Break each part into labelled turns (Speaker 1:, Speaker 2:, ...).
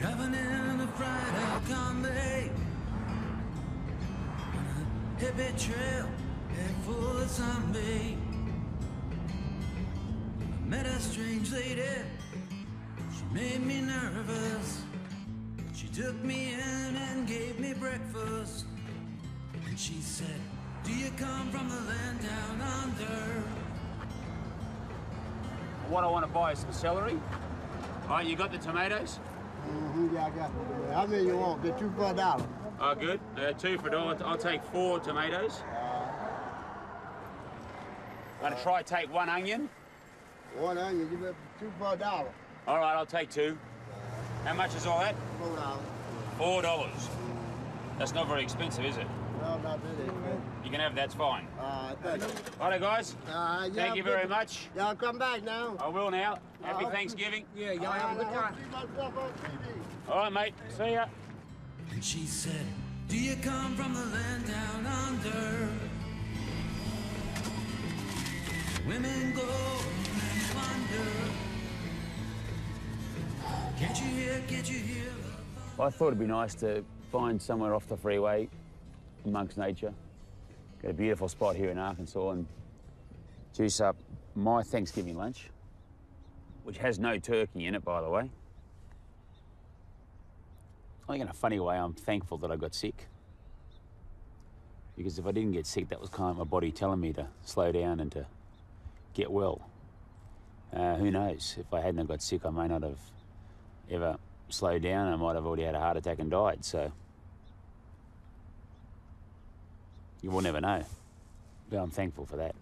Speaker 1: Driving in a Friday combi on a hippie trail, head full of zombie. I met a strange lady, she made me nervous. She took me in and gave me breakfast. And she said, Do you come from the land down under?
Speaker 2: What I want to buy is some celery. All right, you got the tomatoes?
Speaker 3: Mm-hmm, yeah, I got it. How many you want? Get two for a dollar.
Speaker 2: Oh, good. Uh, two for a dollar. I'll take four tomatoes. I'm gonna try take one onion.
Speaker 3: One onion, you get two for a dollar.
Speaker 2: All right, I'll take two. How much is all that?
Speaker 3: Four dollars.
Speaker 2: Four dollars. That's not very expensive, is it?
Speaker 3: No, not really.
Speaker 2: You can have that's fine.
Speaker 3: Uh, thank you.
Speaker 2: Righto, guys.
Speaker 3: Uh,
Speaker 2: Thank
Speaker 3: y'all
Speaker 2: very
Speaker 3: good-
Speaker 2: much.
Speaker 3: Y'all come back now.
Speaker 2: I will now. Happy
Speaker 3: Uh,
Speaker 2: Thanksgiving.
Speaker 3: Yeah, y'all have a good time. see myself on TV.
Speaker 2: All right, mate. See ya.
Speaker 1: And she said, Do you come from the land down under? Women go and wonder. Can't you hear, can't you hear?
Speaker 2: I thought it'd be nice to find somewhere off the freeway amongst nature. Got a beautiful spot here in Arkansas and juice up my Thanksgiving lunch, which has no turkey in it, by the way. I think in a funny way, I'm thankful that I got sick. Because if I didn't get sick, that was kind of my body telling me to slow down and to get well. Uh, who knows? If I hadn't got sick, I may not have ever slowed down. I might have already had a heart attack and died. So you will never know. But I'm thankful for that.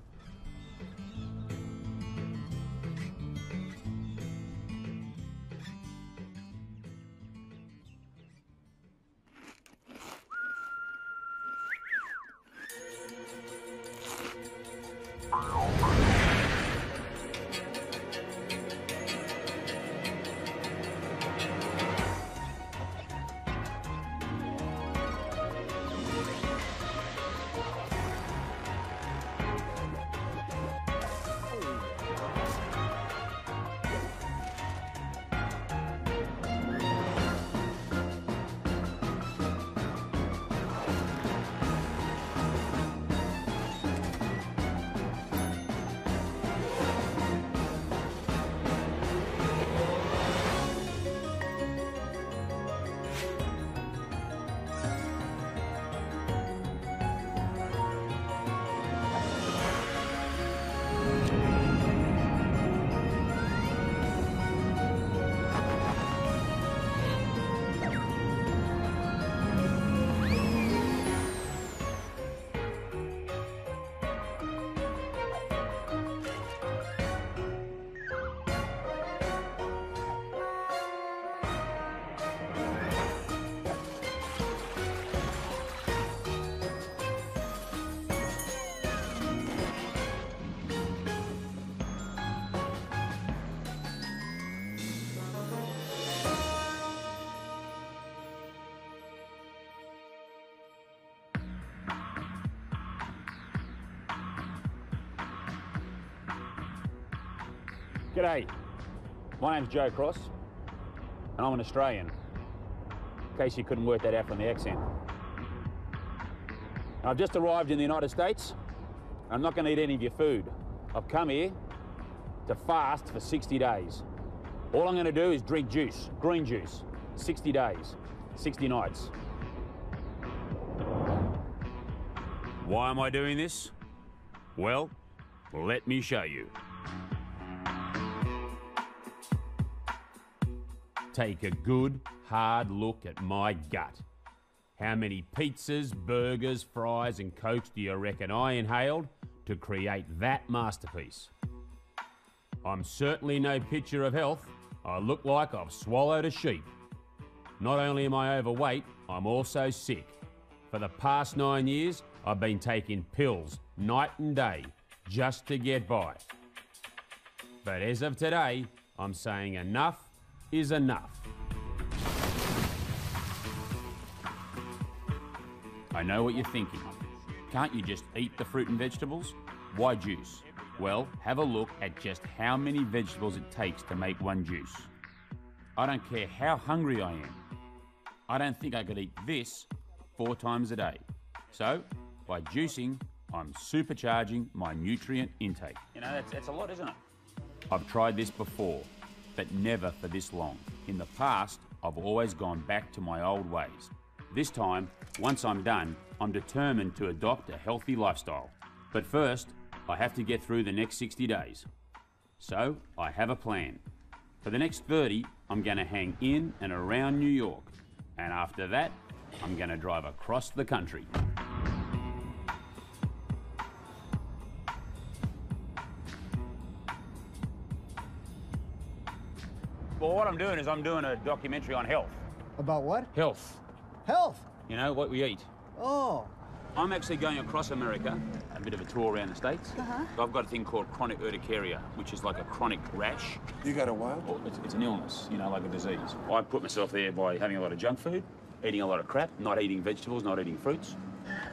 Speaker 2: G'day. My name's Joe Cross, and I'm an Australian. In case you couldn't work that out from the accent. I've just arrived in the United States. I'm not going to eat any of your food. I've come here to fast for 60 days. All I'm going to do is drink juice, green juice, 60 days, 60 nights. Why am I doing this? Well, let me show you. Take a good, hard look at my gut. How many pizzas, burgers, fries, and cokes do you reckon I inhaled to create that masterpiece? I'm certainly no picture of health. I look like I've swallowed a sheep. Not only am I overweight, I'm also sick. For the past nine years, I've been taking pills night and day just to get by. But as of today, I'm saying enough is enough. I know what you're thinking. Can't you just eat the fruit and vegetables? Why juice? Well, have a look at just how many vegetables it takes to make one juice. I don't care how hungry I am. I don't think I could eat this four times a day. So, by juicing, I'm supercharging my nutrient intake. You know, that's, that's a lot, isn't it? I've tried this before, but never for this long. In the past, I've always gone back to my old ways. This time, once I'm done, I'm determined to adopt a healthy lifestyle. But first, I have to get through the next 60 days. So, I have a plan. For the next 30, I'm going to hang in and around New York. And after that, I'm going to drive across the country. Well, what I'm doing is I'm doing a documentary on health.
Speaker 3: About what?
Speaker 2: Health.
Speaker 3: Health.
Speaker 2: You know, what we eat.
Speaker 3: Oh.
Speaker 2: I'm actually going across America, a bit of a tour around the States.
Speaker 4: Uh-huh.
Speaker 2: I've got a thing called chronic urticaria, which is like a chronic rash.
Speaker 4: You got a what?
Speaker 2: Well, it's, it's an illness, you know, like a disease. I put myself there by having a lot of junk food, eating a lot of crap, not eating vegetables, not eating fruits.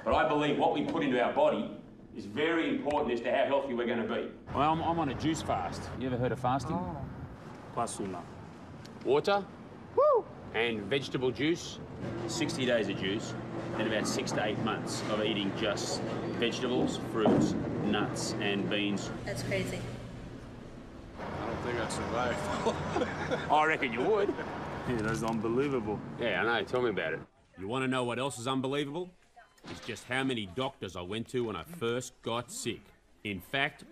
Speaker 2: But I believe what we put into our body is very important as to how healthy we're going to be. Well, I'm, I'm on a juice fast. You ever heard of fasting? Oh. Pasuna. Water and vegetable juice, 60 days of juice, and about six to eight months of eating just vegetables, fruits, nuts, and beans.
Speaker 5: That's crazy.
Speaker 4: I don't think I'd survive.
Speaker 2: I reckon you would.
Speaker 4: yeah, that's unbelievable.
Speaker 6: Yeah, I know. Tell me about it. You want to know what else is unbelievable? It's just how many doctors I went to when I first got sick. In fact,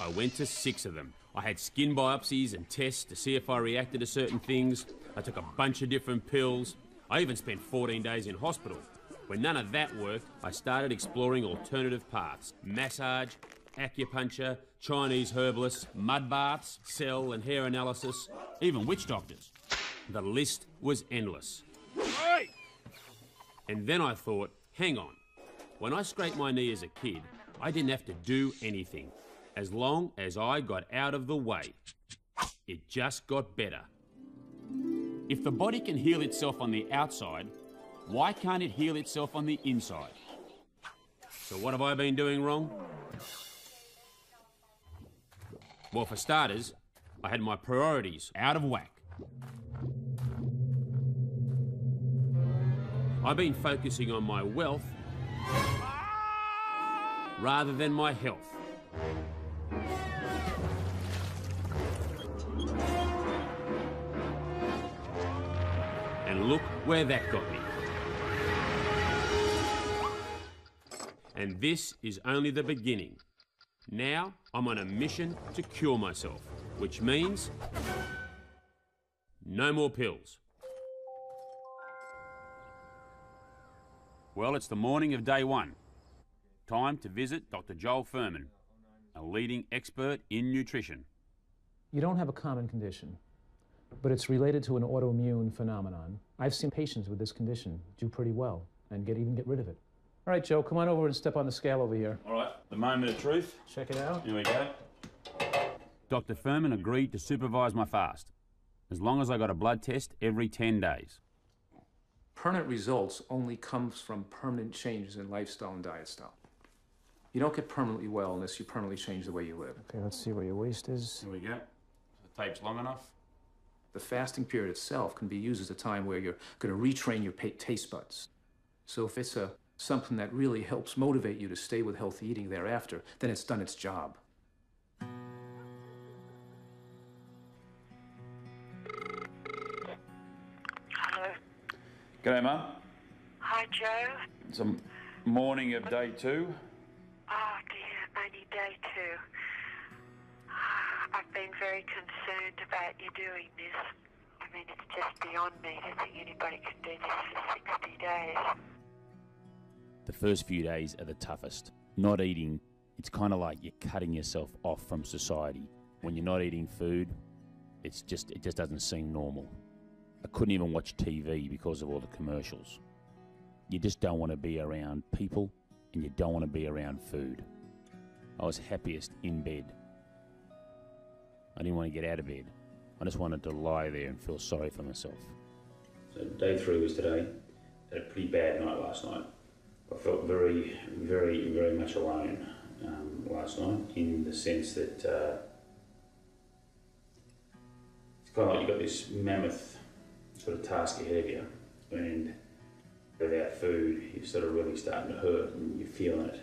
Speaker 6: I went to six of them. I had skin biopsies and tests to see if I reacted to certain things. I took a bunch of different pills. I even spent 14 days in hospital. When none of that worked, I started exploring alternative paths massage, acupuncture, Chinese herbalists, mud baths, cell and hair analysis, even witch doctors. The list was endless. And then I thought, hang on. When I scraped my knee as a kid, I didn't have to do anything. As long as I got out of the way, it just got better. If the body can heal itself on the outside, why can't it heal itself on the inside? So, what have I been doing wrong? Well, for starters, I had my priorities out of whack. I've been focusing on my wealth rather than my health. And look where that got me. And this is only the beginning. Now I'm on a mission to cure myself, which means no more pills.
Speaker 2: Well, it's the morning of day one. Time to visit Dr. Joel Fuhrman, a leading expert in nutrition.
Speaker 7: You don't have a common condition, but it's related to an autoimmune phenomenon. I've seen patients with this condition do pretty well and get even get rid of it. All right, Joe, come on over and step on the scale over here.
Speaker 2: All right, the moment of truth.
Speaker 7: Check it out.
Speaker 2: Here we go. Dr. Fuhrman agreed to supervise my fast, as long as I got a blood test every 10 days.
Speaker 7: Permanent results only comes from permanent changes in lifestyle and diet style. You don't get permanently well unless you permanently change the way you live.
Speaker 8: Okay, let's see where your waist is.
Speaker 2: Here we go. The tape's long enough.
Speaker 7: The fasting period itself can be used as a time where you're going to retrain your taste buds. So if it's a something that really helps motivate you to stay with healthy eating thereafter, then it's done its job.
Speaker 9: Hello.
Speaker 2: G'day, Mum.
Speaker 9: Hi, Joe.
Speaker 2: It's a morning of day two.
Speaker 9: Ah, I've been very concerned about you doing this. I mean, it's just beyond me to think anybody can do this for 60 days.
Speaker 2: The first few days are the toughest. Not eating, it's kind of like you're cutting yourself off from society. When you're not eating food, it's just it just doesn't seem normal. I couldn't even watch TV because of all the commercials. You just don't want to be around people and you don't want to be around food. I was happiest in bed. I didn't want to get out of bed. I just wanted to lie there and feel sorry for myself. So day three was today. Had a pretty bad night last night. I felt very, very, very much alone um, last night in the sense that uh, it's kind of like you've got this mammoth sort of task ahead of you, and without food, you're sort of really starting to hurt and you're feeling it.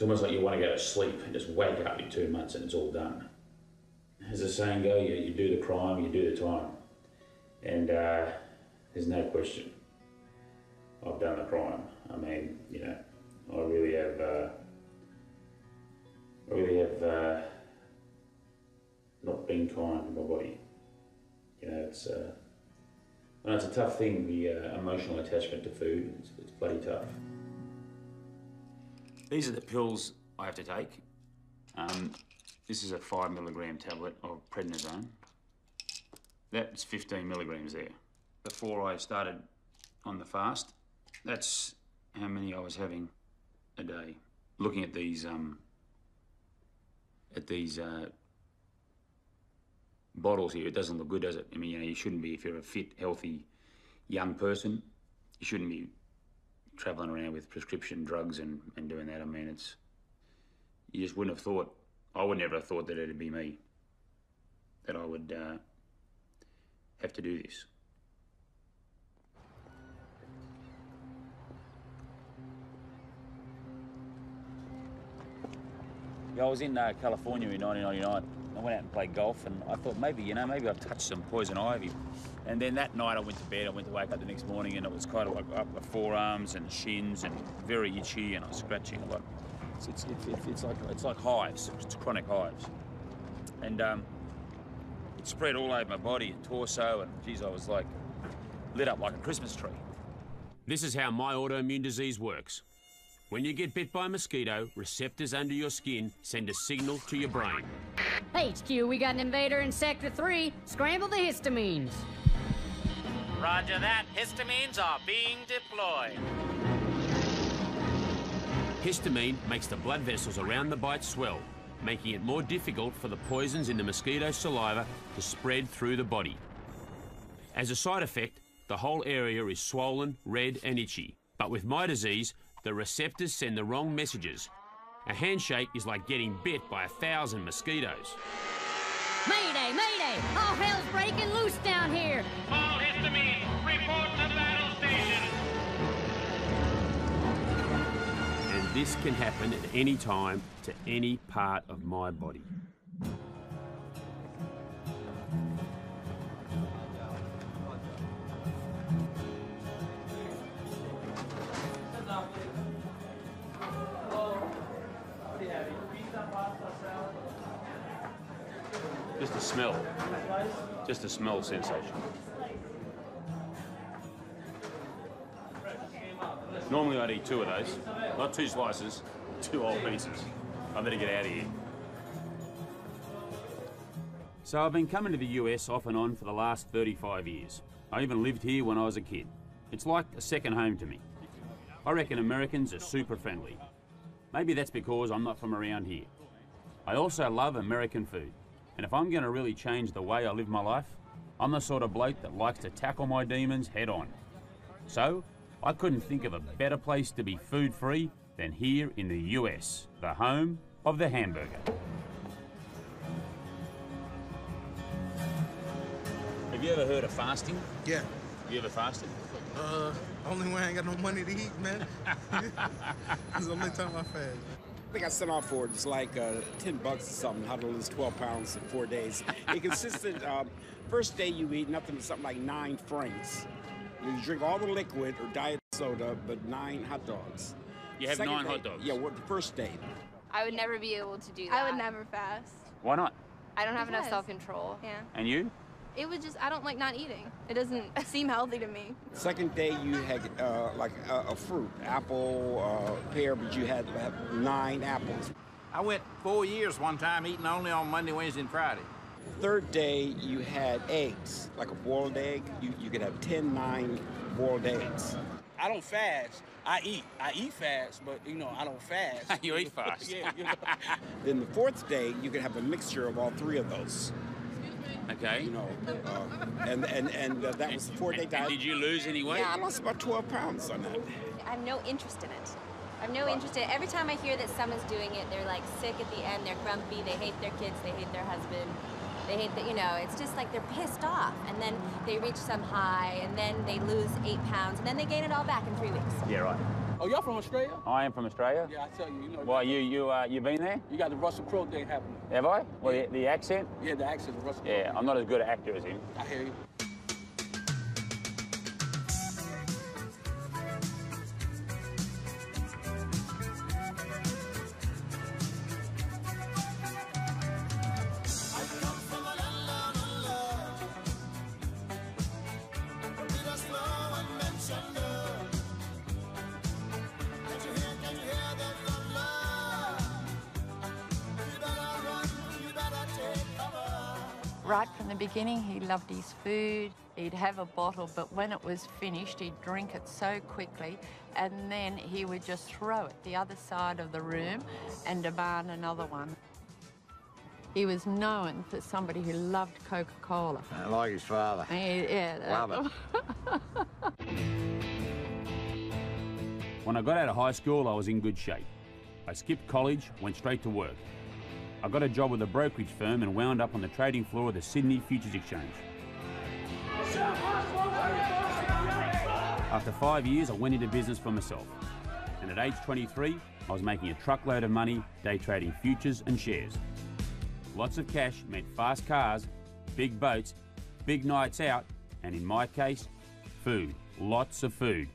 Speaker 2: It's almost like you want to go to sleep and just wake up in two months and it's all done. As the saying goes, you, you do the crime, you do the time. And uh, there's no question. I've done the crime. I mean, you know, I really have, uh, really have uh, not been kind to my body. You know, it's, uh, well, it's a tough thing, the uh, emotional attachment to food. It's, it's bloody tough. These are the pills I have to take. Um, this is a five milligram tablet of prednisone. That's 15 milligrams there. Before I started on the fast, that's how many I was having a day. Looking at these, um, at these uh, bottles here, it doesn't look good, does it? I mean, you know, you shouldn't be if you're a fit, healthy, young person. You shouldn't be travelling around with prescription drugs and, and doing that. I mean, it's you just wouldn't have thought. I would never have thought that it'd be me. That I would uh, have to do this. Yeah, I was in uh, California in 1999. I went out and played golf, and I thought maybe, you know, maybe I've touched some poison ivy. And then that night I went to bed. I went to wake up the next morning, and it was kind of like up my forearms and shins, and very itchy, and I was scratching a lot. It's, it's, it's, it's, like it's like hives. It's chronic hives, and um, it spread all over my body and torso, and geez, I was like lit up like a Christmas tree.
Speaker 10: This is how my autoimmune disease works. When you get bit by a mosquito, receptors under your skin send a signal to your brain.
Speaker 5: HQ, we got an invader in Sector 3. Scramble the histamines.
Speaker 11: Roger that. Histamines are being deployed.
Speaker 10: Histamine makes the blood vessels around the bite swell, making it more difficult for the poisons in the mosquito's saliva to spread through the body. As a side effect, the whole area is swollen, red, and itchy. But with my disease, the receptors send the wrong messages. A handshake is like getting bit by a thousand mosquitoes.
Speaker 5: Mayday, mayday! All hell's breaking loose down here.
Speaker 11: All histamines, report to battle station.
Speaker 10: And this can happen at any time to any part of my body.
Speaker 2: Just the smell. Just the smell sensation. Normally I'd eat two of those. Not two slices, two whole pieces. I better get out of here. So I've been coming to the US off and on for the last 35 years. I even lived here when I was a kid. It's like a second home to me. I reckon Americans are super friendly. Maybe that's because I'm not from around here. I also love American food. And if I'm going to really change the way I live my life, I'm the sort of bloke that likes to tackle my demons head on. So, I couldn't think of a better place to be food free than here in the US, the home of the hamburger. Have you ever heard of fasting?
Speaker 12: Yeah.
Speaker 2: Have you ever fasted?
Speaker 12: Uh, only when I ain't got no money to eat, man. It's the only time I fast.
Speaker 13: I think I sent off for it. It's like uh, 10 bucks or something, how to lose 12 pounds in four days. It consisted, um, first day you eat nothing but something like nine franks. You drink all the liquid or diet soda, but nine hot dogs.
Speaker 2: You have
Speaker 13: Second
Speaker 2: nine
Speaker 13: day-
Speaker 2: hot dogs?
Speaker 13: Yeah, what the first day.
Speaker 14: I would never be able to do that.
Speaker 15: I would never fast.
Speaker 2: Why not?
Speaker 14: I don't have enough self control.
Speaker 15: Yeah.
Speaker 2: And you?
Speaker 15: It was just, I don't like not eating. It doesn't seem healthy to me.
Speaker 13: Second day you had uh, like a, a fruit, apple, uh, pear, but you had to nine apples.
Speaker 16: I went four years one time eating only on Monday, Wednesday, and Friday.
Speaker 13: Third day you had eggs, like a boiled egg. You, you could have 10, nine boiled eggs.
Speaker 17: I don't fast. I eat. I eat fast, but you know I don't fast.
Speaker 2: You eat fast.
Speaker 17: yeah. You know.
Speaker 13: Then the fourth day, you could have a mixture of all three of those.
Speaker 2: Okay.
Speaker 13: You know, uh, and and and uh, that was the four-day diet.
Speaker 2: Did you lose any weight?
Speaker 13: Yeah, I lost about 12 pounds on that.
Speaker 18: I have no interest in it. I have no interest in it. Every time I hear that someone's doing it, they're like sick at the end, they're grumpy, they hate their kids, they hate their husband. They hate that, you know, it's just like they're pissed off. And then they reach some high, and then they lose eight pounds, and then they gain it all back in three weeks.
Speaker 2: Yeah, right.
Speaker 17: Oh, y'all from Australia?
Speaker 2: I am from Australia.
Speaker 17: Yeah, I tell you, you know.
Speaker 2: Why, you you uh, you been there?
Speaker 17: You got the Russell Crowe thing happening.
Speaker 2: Have I? Well, the, the accent?
Speaker 17: Yeah, the accent of Russell Crowe.
Speaker 2: Yeah, I'm not as good an actor as him.
Speaker 17: I hear you.
Speaker 19: Beginning, he loved his food. He'd have a bottle, but when it was finished, he'd drink it so quickly, and then he would just throw it the other side of the room and demand another one. He was known for somebody who loved Coca-Cola.
Speaker 3: Like his father.
Speaker 19: Yeah,
Speaker 3: Love it.
Speaker 10: When I got out of high school, I was in good shape. I skipped college, went straight to work. I got a job with a brokerage firm and wound up on the trading floor of the Sydney Futures Exchange. After five years, I went into business for myself. And at age 23, I was making a truckload of money day trading futures and shares. Lots of cash meant fast cars, big boats, big nights out, and in my case, food. Lots of food.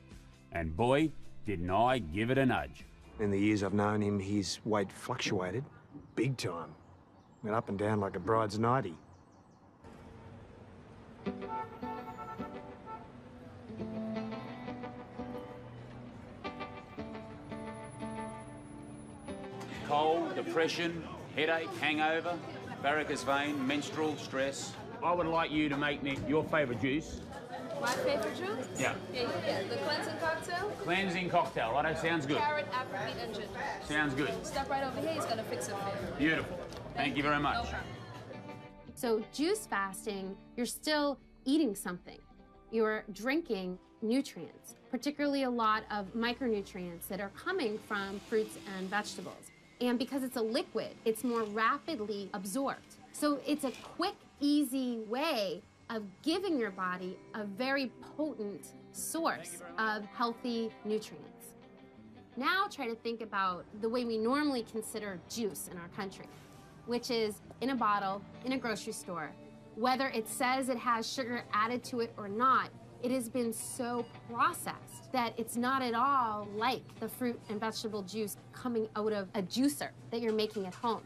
Speaker 10: And boy, didn't I give it a nudge.
Speaker 4: In the years I've known him, his weight fluctuated big time. Went up and down like a bride's nightie.
Speaker 2: Cold, depression, headache, hangover, varicose vein, menstrual stress. I would like you to make me your favourite juice.
Speaker 14: My favorite juice?
Speaker 2: Yeah.
Speaker 14: Yeah, you get the cleansing cocktail.
Speaker 2: Cleansing cocktail, right? That sounds good.
Speaker 14: Carrot, apple, beet, and ginger.
Speaker 2: Sounds good.
Speaker 14: Step right over here. He's gonna fix it for you.
Speaker 2: Beautiful. Thank you very much.
Speaker 20: So, juice fasting, you're still eating something. You're drinking nutrients, particularly a lot of micronutrients that are coming from fruits and vegetables. And because it's a liquid, it's more rapidly absorbed. So, it's a quick, easy way of giving your body a very potent source of healthy nutrients. Now, try to think about the way we normally consider juice in our country which is in a bottle in a grocery store. Whether it says it has sugar added to it or not, it has been so processed that it's not at all like the fruit and vegetable juice coming out of a juicer that you're making at home.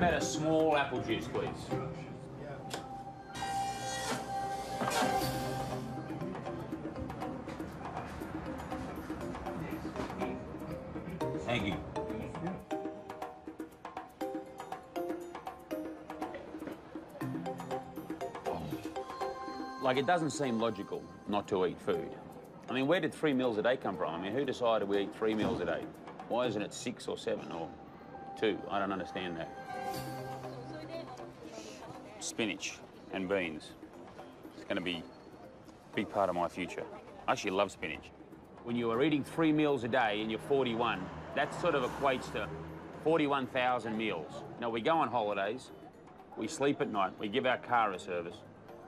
Speaker 2: About a small apple juice, please? Thank you. Like, it doesn't seem logical not to eat food. I mean, where did three meals a day come from? I mean, who decided we eat three meals a day? Why isn't it six or seven or two? I don't understand that. Spinach and beans. It's going to be a big part of my future. I actually love spinach. When you are eating three meals a day and you're 41, that sort of equates to 41,000 meals. Now, we go on holidays, we sleep at night, we give our car a service,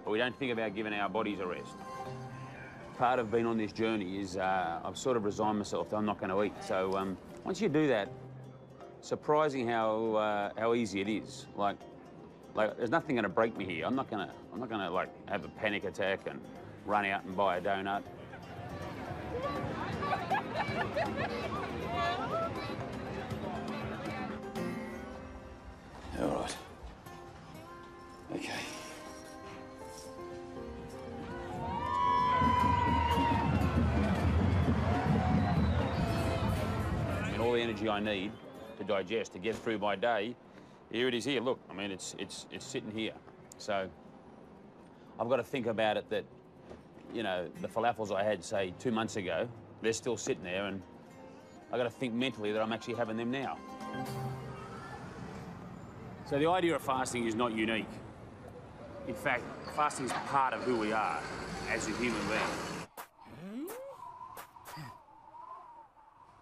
Speaker 2: but we don't think about giving our bodies a rest. Part of being on this journey is uh, I've sort of resigned myself that I'm not going to eat. So um, once you do that, surprising how uh, how easy it is. Like, like there's nothing going to break me here. I'm not going to I'm not going to like have a panic attack and run out and buy a donut. All right. Okay. And all the energy I need to digest, to get through my day, here it is here. Look, I mean, it's, it's, it's sitting here. So I've got to think about it that, you know, the falafels I had, say, two months ago, they're still sitting there, and I've got to think mentally that I'm actually having them now. So the idea of fasting is not unique. In fact, fasting is part of who we are as a human being.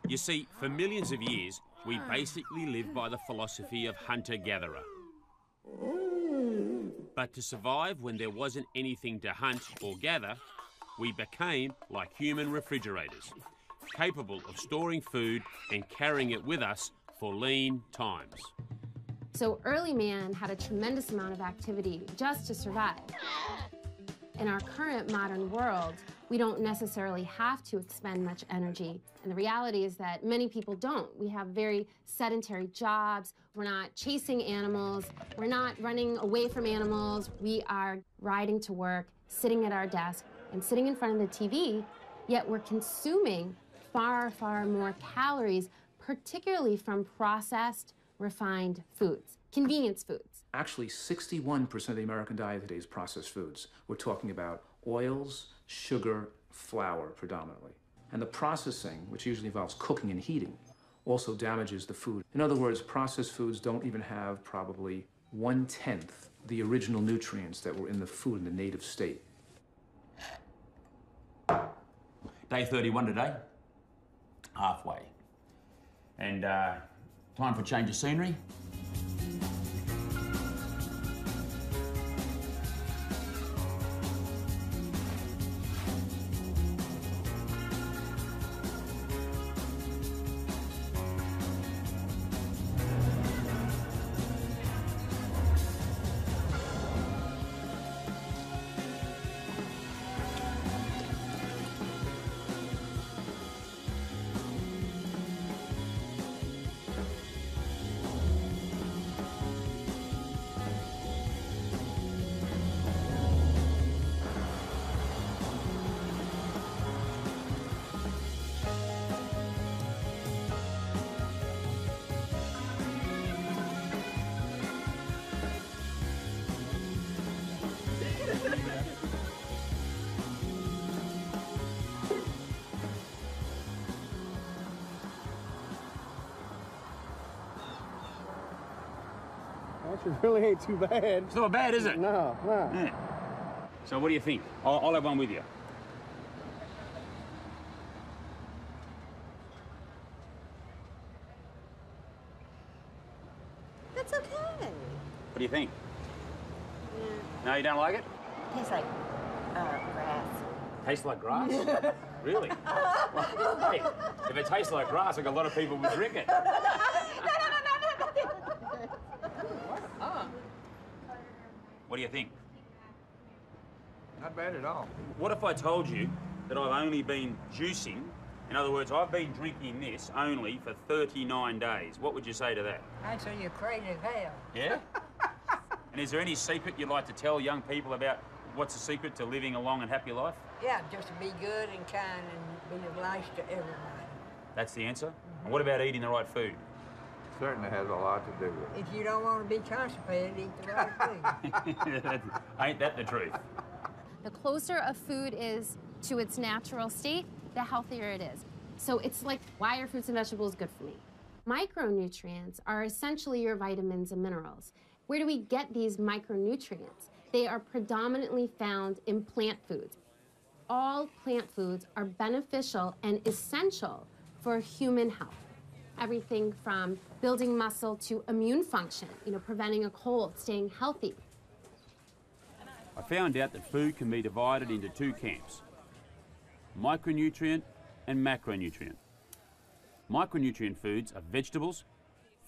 Speaker 21: You see, for millions of years, we basically live by the philosophy of hunter gatherer. But to survive when there wasn't anything to hunt or gather, we became like human refrigerators, capable of storing food and carrying it with us for lean times.
Speaker 20: So early man had a tremendous amount of activity just to survive. In our current modern world, we don't necessarily have to expend much energy. And the reality is that many people don't. We have very sedentary jobs. We're not chasing animals. We're not running away from animals. We are riding to work, sitting at our desk, and sitting in front of the TV, yet we're consuming far, far more calories, particularly from processed, refined foods, convenience foods.
Speaker 7: Actually, 61% of the American diet today is processed foods. We're talking about oils, sugar, flour predominantly. And the processing, which usually involves cooking and heating, also damages the food. In other words, processed foods don't even have probably one tenth the original nutrients that were in the food in the native state.
Speaker 2: Day 31 today. Halfway. And uh, time for change of scenery.
Speaker 3: really ain't too bad.
Speaker 2: It's not bad, is it?
Speaker 3: No, no.
Speaker 2: Yeah. So what do you think? I'll, I'll have one with you.
Speaker 18: That's okay.
Speaker 2: What do you think? No, you don't like it?
Speaker 18: Tastes like uh, grass.
Speaker 2: Tastes like grass? really? Well, hey, if it tastes like grass, like a lot of people would drink it. Do you think?
Speaker 22: Not bad at all.
Speaker 2: What if I told you that I've only been juicing? In other words, I've been drinking this only for 39 days. What would you say to that?
Speaker 23: I'd say you're crazy as hell.
Speaker 2: Yeah? and is there any secret you'd like to tell young people about what's the secret to living a long and happy life?
Speaker 23: Yeah, just to be good and kind and be nice to everybody.
Speaker 2: That's the answer? Mm-hmm. And what about eating the right food?
Speaker 22: Certainly has a lot to do with it.
Speaker 23: If you don't want to be constipated, eat the right food.
Speaker 2: Ain't that the truth?
Speaker 20: The closer a food is to its natural state, the healthier it is. So it's like, why are fruits and vegetables good for me? Micronutrients are essentially your vitamins and minerals. Where do we get these micronutrients? They are predominantly found in plant foods. All plant foods are beneficial and essential for human health. Everything from building muscle to immune function, you know, preventing a cold, staying healthy.
Speaker 2: I found out that food can be divided into two camps micronutrient and macronutrient. Micronutrient foods are vegetables,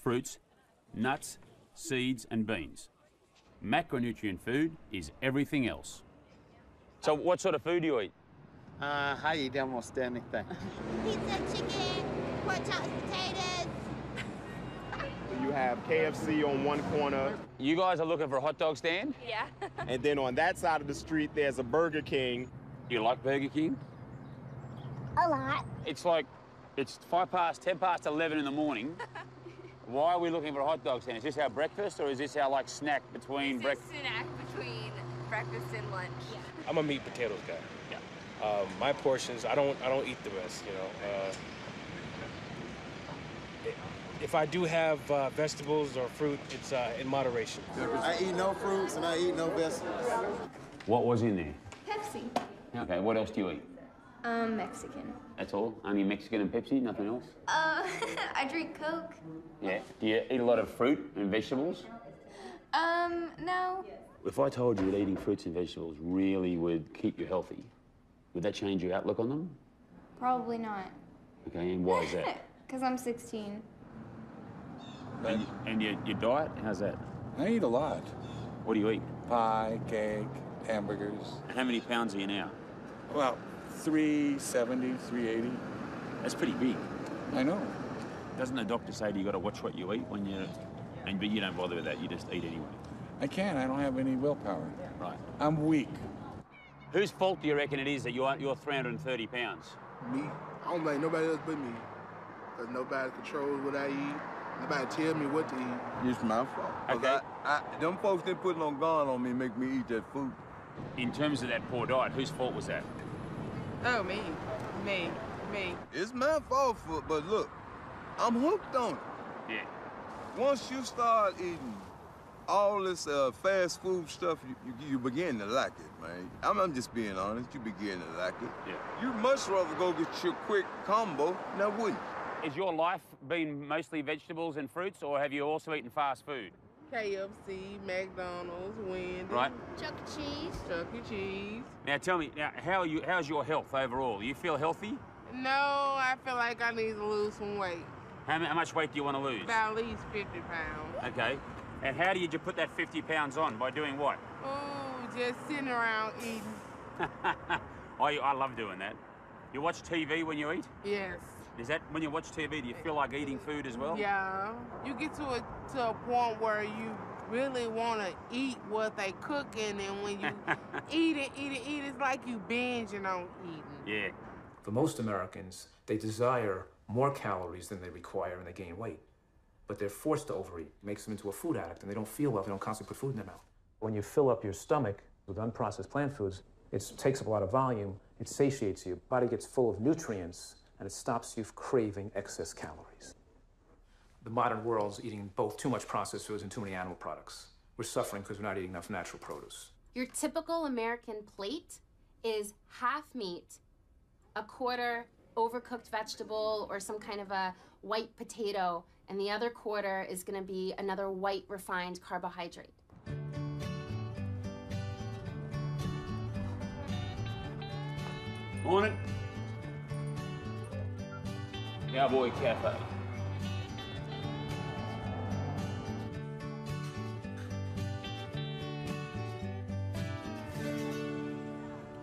Speaker 2: fruits, nuts, seeds, and beans. Macronutrient food is everything else. So, what sort of food do you eat?
Speaker 22: Uh, I eat almost anything.
Speaker 24: Pizza, chicken, pork chops, potatoes.
Speaker 25: You have KFC on one corner,
Speaker 2: You guys are looking for a hot dog stand?
Speaker 24: Yeah.
Speaker 25: and then on that side of the street, there's a Burger King.
Speaker 2: You like Burger King?
Speaker 24: A lot.
Speaker 2: It's like, it's five past, ten past 11 in the morning. Why are we looking for a hot dog stand? Is this our breakfast or is this our like snack between breakfast?
Speaker 14: snack between breakfast and lunch.
Speaker 26: I'm a meat potatoes guy. Yeah. Um, my portions, I don't, I don't eat the rest. You know. Uh, if I do have uh, vegetables or fruit, it's uh, in moderation.
Speaker 3: I eat no fruits and I eat no vegetables.
Speaker 2: What was in there?
Speaker 24: Pepsi.
Speaker 2: Okay, what else do you eat?
Speaker 27: Um, Mexican.
Speaker 2: That's all? Only Mexican and Pepsi, nothing else?
Speaker 27: Uh, I drink Coke.
Speaker 2: Yeah. Do you eat a lot of fruit and vegetables?
Speaker 27: Um, no.
Speaker 2: If I told you that eating fruits and vegetables really would keep you healthy, would that change your outlook on them?
Speaker 27: Probably not.
Speaker 2: Okay, and why is that?
Speaker 27: Because I'm 16.
Speaker 2: And and your, your diet, how's that?
Speaker 28: I eat a lot.
Speaker 2: What do you eat?
Speaker 28: Pie, cake, hamburgers.
Speaker 2: And how many pounds are you now?
Speaker 28: Well, 370, 380.
Speaker 2: That's pretty big.
Speaker 28: I know.
Speaker 2: Doesn't the doctor say you got to watch what you eat when you, and but you don't bother with that. You just eat anyway.
Speaker 28: I can't. I don't have any willpower.
Speaker 2: Right.
Speaker 28: I'm weak.
Speaker 2: Whose fault do you reckon it is that you're you're 330 pounds?
Speaker 29: Me. I don't blame nobody else but me. Because nobody controls what I eat. Nobody tell me what to eat.
Speaker 12: It's my fault. 'Cause
Speaker 2: Okay.
Speaker 12: I, I, them folks didn't put no gun on me, make me eat that food.
Speaker 2: In terms of that poor diet, whose fault was that?
Speaker 30: Oh, me. Me. Me.
Speaker 12: It's my fault, for, but look, I'm hooked on it.
Speaker 2: Yeah.
Speaker 12: Once you start eating all this uh, fast food stuff, you, you, you begin to like it, man. I'm, I'm just being honest. You begin to like it.
Speaker 2: Yeah.
Speaker 12: You'd much rather go get your quick combo, now wouldn't you?
Speaker 2: Is your life been mostly vegetables and fruits, or have you also eaten fast food?
Speaker 30: KFC, McDonald's, Wendy's.
Speaker 2: Right.
Speaker 30: Chuck E. Cheese. Chuck E. Cheese.
Speaker 2: Now tell me, now how are you? How's your health overall? You feel healthy?
Speaker 30: No, I feel like I need to lose some weight.
Speaker 2: How, how much weight do you want to lose?
Speaker 30: About at least 50 pounds.
Speaker 2: Okay. And how did you put that 50 pounds on? By doing what?
Speaker 30: Oh, just sitting around eating.
Speaker 2: I, I love doing that. You watch TV when you eat?
Speaker 30: Yes.
Speaker 2: Is that when you watch TV, do you feel like eating food as well?
Speaker 30: Yeah. You get to a to a point where you really want to eat what they cooking, and then when you eat it, eat it, eat it, it's like you binging on eating.
Speaker 2: Yeah.
Speaker 7: For most Americans, they desire more calories than they require and they gain weight. But they're forced to overeat. It makes them into a food addict and they don't feel well if they don't constantly put food in their mouth. When you fill up your stomach with unprocessed plant foods, it takes up a lot of volume, it satiates you, body gets full of nutrients, and it stops you from craving excess calories. The modern world's eating both too much processed foods and too many animal products. We're suffering because we're not eating enough natural produce.
Speaker 20: Your typical American plate is half meat, a quarter overcooked vegetable or some kind of a white potato, and the other quarter is going to be another white refined carbohydrate.
Speaker 2: Morning. Cowboy Cafe.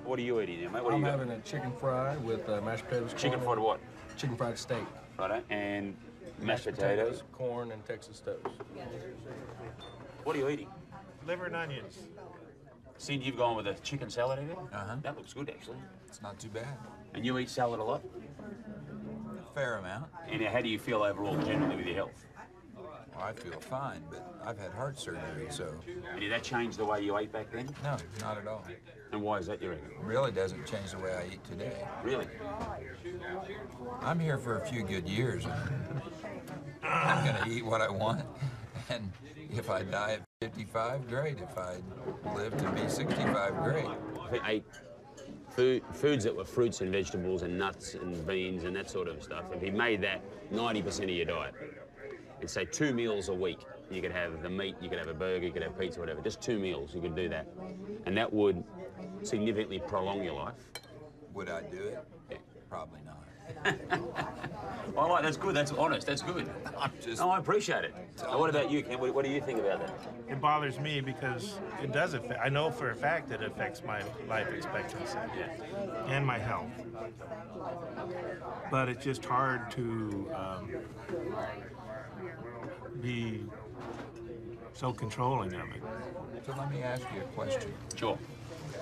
Speaker 2: What are you eating there, mate? What
Speaker 22: I'm
Speaker 2: do you got?
Speaker 22: having a chicken fry with uh, mashed potatoes.
Speaker 2: Chicken
Speaker 22: corn,
Speaker 2: fried what?
Speaker 22: Chicken fried steak.
Speaker 2: Righto. And mashed potatoes.
Speaker 22: corn, and Texas toast.
Speaker 2: What are you eating?
Speaker 31: Liver and onions.
Speaker 2: See, you've gone with a chicken salad here?
Speaker 31: Uh-huh.
Speaker 2: That looks good, actually.
Speaker 31: It's not too bad.
Speaker 2: And you eat salad a lot?
Speaker 31: Fair amount.
Speaker 2: And how do you feel overall, generally, with your health?
Speaker 31: Well, I feel fine, but I've had heart surgery, so.
Speaker 2: And did that change the way you ate back then?
Speaker 31: No, not at all.
Speaker 2: And why is that, you reckon?
Speaker 31: Really doesn't change the way I eat today.
Speaker 2: Really?
Speaker 31: I'm here for a few good years. I'm going to eat what I want. And if I die at 55, great. If I live to be 65, great.
Speaker 32: I food, foods that were fruits and vegetables and nuts and beans and that sort of stuff. If you made that 90% of your diet, and say two meals a week, you could have the meat, you could have a burger, you could have pizza, whatever. Just two meals, you could do that, and that would significantly prolong your life.
Speaker 31: Would I do it? Probably not.
Speaker 2: I like that's good. That's honest. That's good. no, I appreciate it. Now, what about you, Ken? What, what do you think about that?
Speaker 31: It bothers me because it does affect, I know for a fact it affects my life expectancy and my health. But it's just hard to um, be so controlling of it. So let me ask you a question.
Speaker 2: Sure.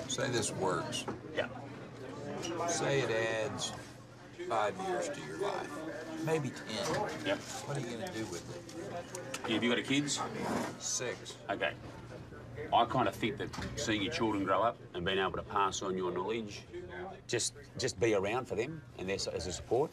Speaker 31: Say this works.
Speaker 2: Yeah.
Speaker 31: Say it adds five years to your life, maybe ten.
Speaker 2: Yep.
Speaker 31: What are you going to do with it?
Speaker 2: Have you got a kids?
Speaker 31: Six.
Speaker 2: Okay. I kind of think that seeing your children grow up and being able to pass on your knowledge, just just be around for them and their, as a support,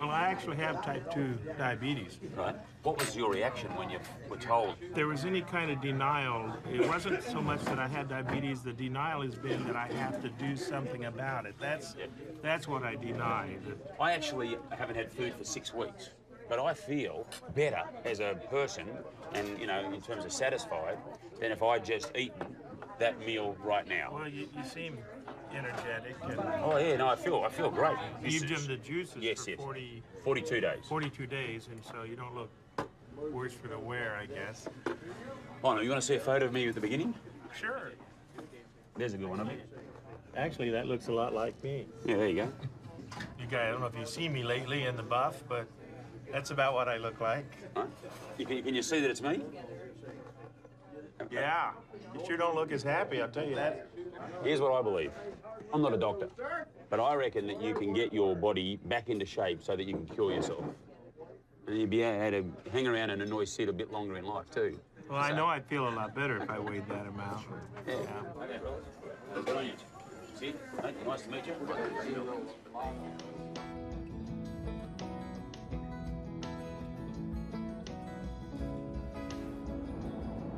Speaker 26: Well, I actually have type 2 diabetes.
Speaker 2: Right. What was your reaction when you were told?
Speaker 26: There was any kind of denial, it wasn't so much that I had diabetes, the denial has been that I have to do something about it. That's, that's what I denied.
Speaker 2: I actually haven't had food for six weeks, but I feel better as a person and, you know, in terms of satisfied than if I'd just eaten that meal right now.
Speaker 26: Well, you, you seem energetic. And
Speaker 2: Oh yeah, no, I feel I feel great. This
Speaker 26: You've
Speaker 2: is-
Speaker 26: done the juices
Speaker 2: yes,
Speaker 26: for
Speaker 2: yes.
Speaker 26: 40,
Speaker 2: 42 days.
Speaker 26: 42 days, and so you don't look worse for the wear, I guess.
Speaker 2: Oh no, you want to see a photo of me at the beginning?
Speaker 26: Sure.
Speaker 2: There's a good one of me.
Speaker 26: Actually, that looks a lot like me.
Speaker 2: Yeah, there you go.
Speaker 26: You guys, I don't know if you've seen me lately in the buff, but that's about what I look like.
Speaker 2: Right. You can, can you see that it's me?
Speaker 26: Yeah. You sure don't look as happy, I'll tell you that.
Speaker 2: Here's what I believe. I'm not a doctor, but I reckon that you can get your body back into shape so that you can cure yourself. And you'd be able to hang around in a noise seat a bit longer in life too.
Speaker 26: Well, I know I'd feel a lot better if I weighed that amount.
Speaker 2: Yeah. Good on. See, nice to meet you.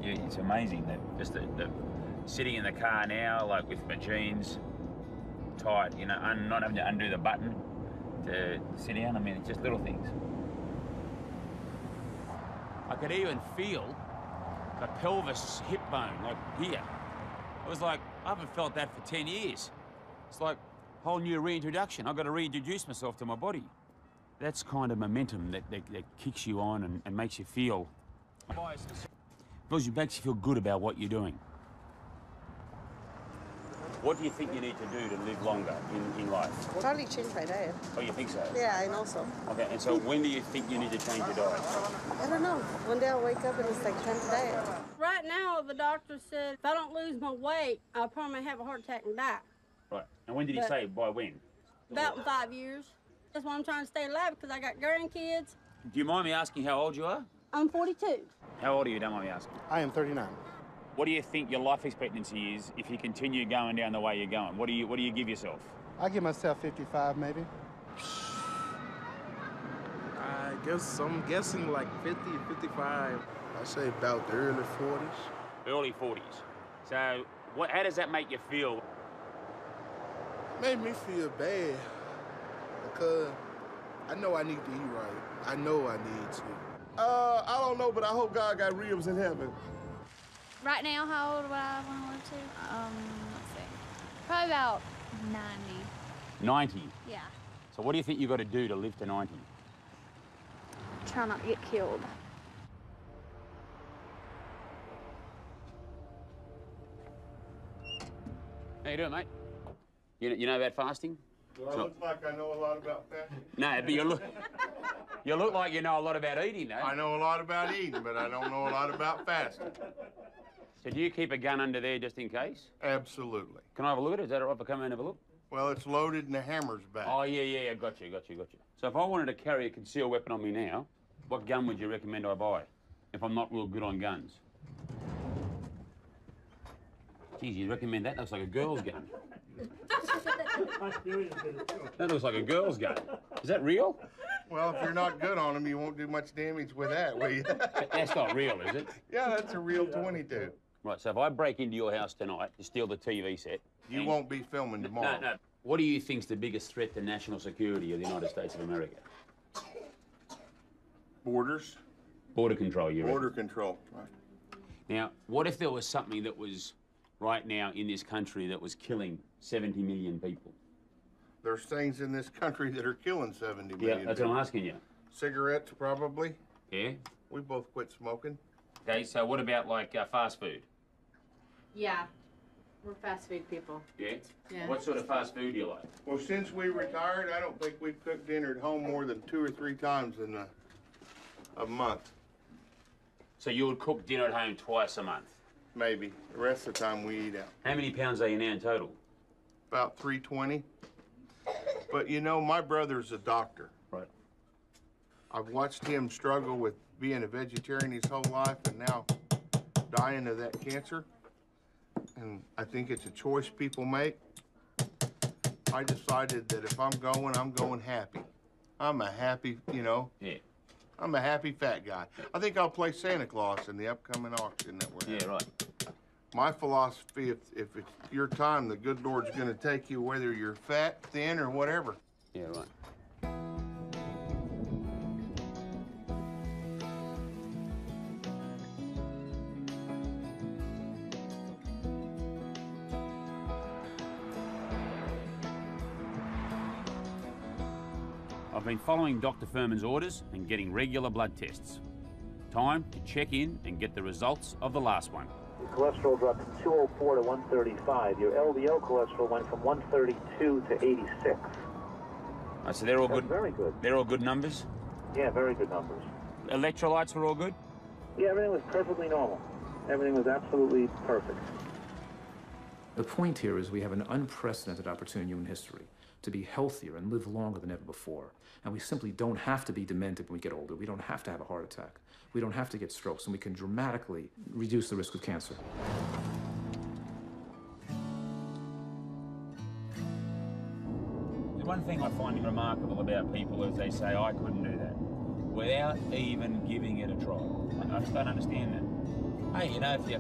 Speaker 2: Yeah, it's amazing that just the, the sitting in the car now, like with my jeans tight, you know, un, not having to undo the button to sit down. I mean, it's just little things. I could even feel the pelvis hip bone, like here. It was like, I haven't felt that for 10 years. It's like a whole new reintroduction. I've got to reintroduce myself to my body. That's kind of momentum that, that, that kicks you on and, and makes you feel, feels you makes you feel good about what you're doing. What do you think you need to do to live longer in, in life?
Speaker 33: Probably change my diet.
Speaker 2: Oh, you think so?
Speaker 33: Yeah, I know so.
Speaker 2: Okay, and so when do you think you need to change your diet?
Speaker 33: I don't know. One day I'll wake up and it's like time to diet.
Speaker 34: Right now, the doctor said if I don't lose my weight, I'll probably have a heart attack and die.
Speaker 2: Right. And when did he say? By when?
Speaker 34: About in five years. That's why I'm trying to stay alive because I got grandkids.
Speaker 2: Do you mind me asking how old you are?
Speaker 34: I'm 42.
Speaker 2: How old are you? Don't mind me asking.
Speaker 3: I am 39.
Speaker 2: What do you think your life expectancy is if you continue going down the way you're going? What do you What do you give yourself?
Speaker 3: I give myself 55 maybe.
Speaker 12: I guess I'm guessing like 50, 55. I say about the early 40s.
Speaker 2: Early 40s. So, what? How does that make you feel?
Speaker 12: Made me feel bad because I know I need to eat right. I know I need to.
Speaker 29: Uh, I don't know, but I hope God got ribs in heaven.
Speaker 35: Right now, how old would I want to live to? Um, let's see. Probably about 90.
Speaker 2: 90.
Speaker 35: Yeah.
Speaker 2: So, what do you think you've got to do to live to 90?
Speaker 35: Try not to get killed.
Speaker 2: How you doing, mate? You, you know about fasting?
Speaker 29: Do I look like I know a lot about that?
Speaker 2: No, but you look. You look like you know a lot about eating, though.
Speaker 29: I know a lot about eating, but I don't know a lot about fasting.
Speaker 2: So do you keep a gun under there just in case?
Speaker 29: Absolutely.
Speaker 2: Can I have a look at it? Is that all right if I come in and have a look?
Speaker 29: Well, it's loaded and the hammer's back.
Speaker 2: Oh, yeah, yeah, yeah. Got you, got you, got you. So if I wanted to carry a concealed weapon on me now, what gun would you recommend I buy? If I'm not real good on guns. Geez, you recommend that? Looks like a girl's gun. That looks like a girl's gun. Is that real?
Speaker 29: Well, if you're not good on them, you won't do much damage with that, will you?
Speaker 2: That's not real, is it?
Speaker 29: Yeah, that's a real 22.
Speaker 2: Right, so if I break into your house tonight to steal the TV set...
Speaker 29: You won't be filming tomorrow.
Speaker 2: No, no. What do you think's the biggest threat to national security of the United States of America?
Speaker 29: Borders.
Speaker 2: Border control, you reckon?
Speaker 29: Border control. Right.
Speaker 2: Now, what if there was something that was right now in this country that was killing 70 million people?
Speaker 29: There's things in this country that are killing 70 million Yeah,
Speaker 2: that's what I'm asking you.
Speaker 29: Cigarettes, probably.
Speaker 2: Yeah?
Speaker 29: We both quit smoking.
Speaker 2: Okay, so what about like uh, fast food?
Speaker 36: Yeah, we're fast food people.
Speaker 2: Yeah?
Speaker 36: Yeah.
Speaker 2: What sort of fast food do you like?
Speaker 29: Well, since we retired, I don't think we've cooked dinner at home more than two or three times in a, a month.
Speaker 2: So you would cook dinner at home twice a month?
Speaker 29: Maybe. The rest of the time we eat out.
Speaker 2: How many pounds are you now in total?
Speaker 29: About 320. But you know, my brother's a doctor.
Speaker 2: Right.
Speaker 29: I've watched him struggle with being a vegetarian his whole life and now dying of that cancer. And I think it's a choice people make. I decided that if I'm going, I'm going happy. I'm a happy, you know.
Speaker 2: Yeah.
Speaker 29: I'm a happy fat guy. I think I'll play Santa Claus in the upcoming auction that we're having.
Speaker 2: Yeah, right.
Speaker 29: My philosophy, if, if it's your time, the good Lord's gonna take you whether you're fat, thin, or whatever.
Speaker 2: Yeah, right. I've been following Dr. Fuhrman's orders and getting regular blood tests. Time to check in and get the results of the last one.
Speaker 37: Your cholesterol dropped from 204 to 135. Your LDL cholesterol went from 132 to 86.
Speaker 2: Oh, so they're all
Speaker 37: That's
Speaker 2: good.
Speaker 37: very good.
Speaker 2: They're all good numbers.
Speaker 37: Yeah, very good numbers.
Speaker 2: Electrolytes were all good.
Speaker 37: Yeah, everything was perfectly normal. Everything was absolutely perfect.
Speaker 7: The point here is we have an unprecedented opportunity in human history to be healthier and live longer than ever before. And we simply don't have to be demented when we get older. We don't have to have a heart attack. We don't have to get strokes, and we can dramatically reduce the risk of cancer.
Speaker 2: The one thing I find remarkable about people is they say, I couldn't do that, without even giving it a try. I just don't understand that. Hey, you know, if you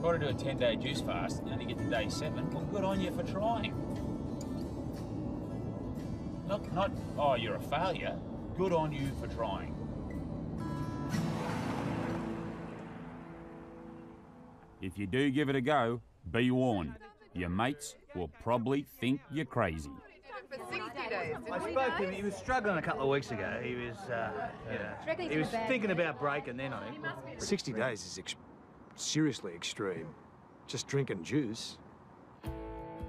Speaker 2: got to do a 10 day juice fast and only get to day seven, well, good on you for trying. Not, not, oh, you're a failure. Good on you for trying. If you do give it a go, be warned. Your mates will probably think you're crazy.
Speaker 38: For 60 days.
Speaker 39: I spoke to him. He was struggling a couple of weeks ago. He was, uh, you know, he was thinking about breaking then, I think.
Speaker 4: 60 days is ex- seriously extreme. Just drinking juice.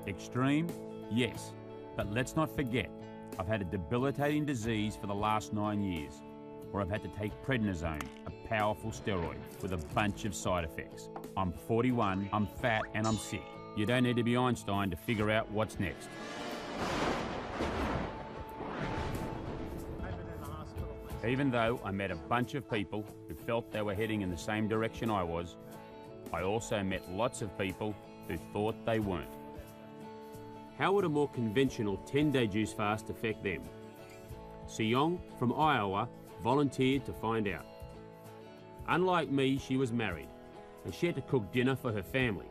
Speaker 2: Extreme? Yes. But let's not forget, I've had a debilitating disease for the last nine years, where I've had to take prednisone, a powerful steroid, with a bunch of side effects. I'm 41, I'm fat, and I'm sick. You don't need to be Einstein to figure out what's next. Even though I met a bunch of people who felt they were heading in the same direction I was, I also met lots of people who thought they weren't. How would a more conventional 10 day juice fast affect them? Siong from Iowa volunteered to find out. Unlike me, she was married and she had to cook dinner for her family.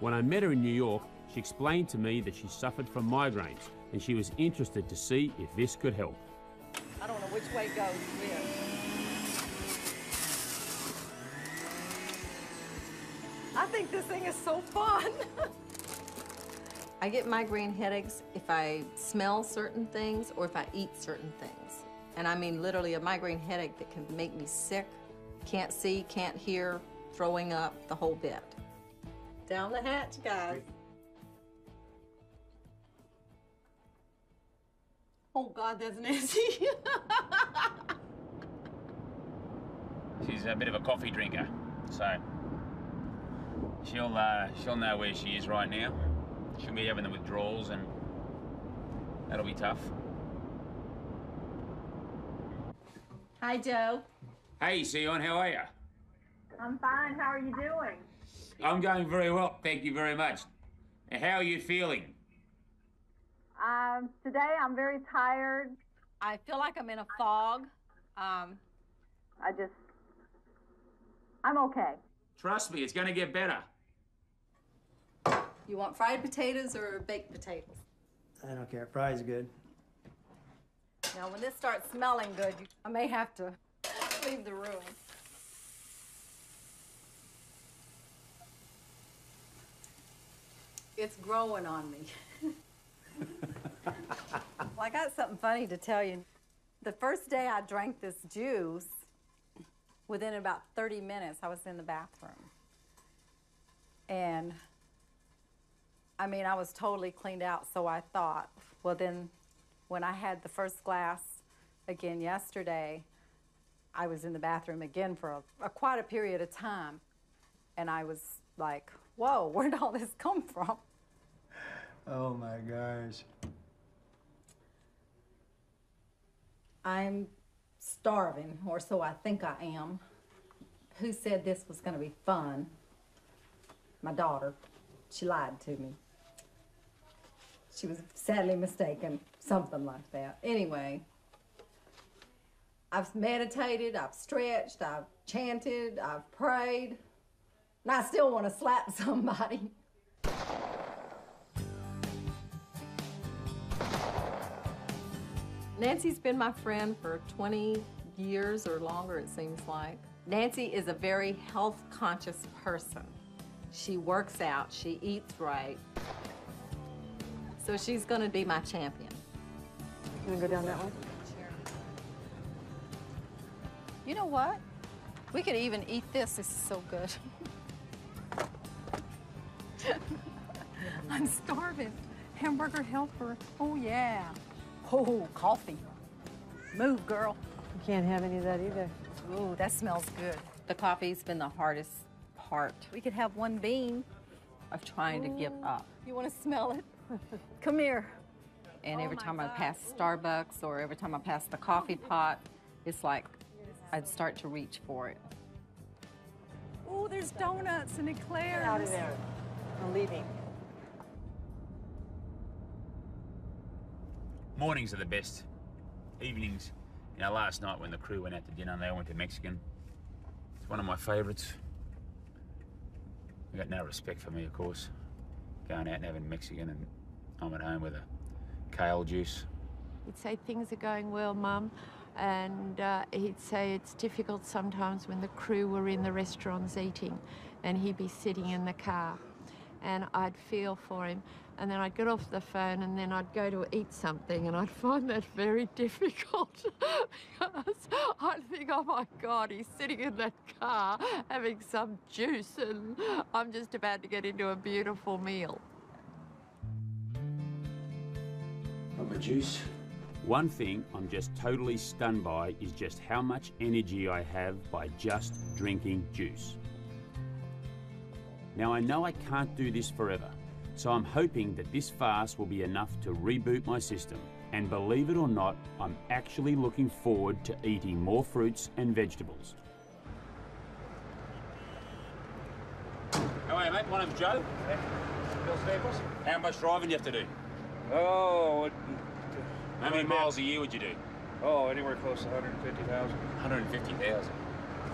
Speaker 2: When I met her in New York, she explained to me that she suffered from migraines and she was interested to see if this could help.
Speaker 40: I don't know which way goes where. I think this thing is so fun.
Speaker 41: I get migraine headaches if I smell certain things or if I eat certain things. And I mean literally a migraine headache that can make me sick, can't see, can't hear, throwing up, the whole bit.
Speaker 40: Down the hatch, guys. Oh God, that's nasty.
Speaker 2: She's a bit of a coffee drinker, so she'll uh, she'll know where she is right now. She'll be having the withdrawals, and that'll be tough.
Speaker 40: Hi, Joe.
Speaker 2: Hey, Siong, how are you?
Speaker 40: I'm fine. How are you doing?
Speaker 2: I'm going very well, thank you very much. Now, How are you feeling?
Speaker 40: Um, today I'm very tired. I feel like I'm in a fog. Um, I just, I'm okay.
Speaker 2: Trust me, it's going to get better.
Speaker 41: You want fried potatoes or baked potatoes?
Speaker 42: I don't care. Fry's good.
Speaker 40: Now, when this starts smelling good, you, I may have to leave the room. It's growing on me. well, I got something funny to tell you. The first day I drank this juice, within about 30 minutes, I was in the bathroom. And I mean, I was totally cleaned out, so I thought, well, then when I had the first glass again yesterday, I was in the bathroom again for a, a quite a period of time. And I was like, whoa, where'd all this come from?
Speaker 42: Oh my gosh.
Speaker 40: I'm starving, or so I think I am. Who said this was going to be fun? My daughter. She lied to me. She was sadly mistaken, something like that. Anyway, I've meditated, I've stretched, I've chanted, I've prayed, and I still want to slap somebody. Nancy's been my friend for 20 years or longer, it seems like. Nancy is a very health conscious person. She works out, she eats right. So she's going to be my champion.
Speaker 33: You want to go down that way?
Speaker 43: You know what? We could even eat this. This is so good. I'm starving. Hamburger helper. Oh, yeah. Oh, coffee. Move, girl.
Speaker 33: You can't have any of that either.
Speaker 43: Ooh, that smells good.
Speaker 40: The coffee's been the hardest part
Speaker 43: We could have one bean.
Speaker 40: of trying to give up.
Speaker 43: You want to smell it? Come here.
Speaker 40: And
Speaker 43: Oh
Speaker 40: every
Speaker 43: my
Speaker 40: time I pass Starbucks or every time I pass the coffee pot, it's like I'd start to reach for it.
Speaker 43: Oh, there's donuts and eclairs.
Speaker 33: Get out of there. I'm leaving.
Speaker 2: Mornings are the best. Evenings, you know, last night when the crew went out to dinner and they all went to Mexican, it's one of my favourites. They got no respect for me, of course. Going out and having Mexican and I'm at home with a kale juice.
Speaker 44: He'd say things are going well, Mum, and uh, he'd say it's difficult sometimes when the crew were in the restaurants eating, and he'd be sitting in the car, and I'd feel for him, and then I'd get off the phone, and then I'd go to eat something, and I'd find that very difficult because I'd think, oh my God, he's sitting in that car having some juice, and I'm just about to get into a beautiful meal.
Speaker 2: Got my juice. One thing I'm just totally stunned by is just how much energy I have by just drinking juice. Now I know I can't do this forever, so I'm hoping that this fast will be enough to reboot my system. And believe it or not, I'm actually looking forward to eating more fruits and vegetables. How are you, mate? My name's Joe.
Speaker 45: Phil Staples?
Speaker 2: How much driving do you have to do?
Speaker 45: Oh, what,
Speaker 2: How many miles a year would you do?
Speaker 45: oh, anywhere close to 150,000.
Speaker 2: 150,000.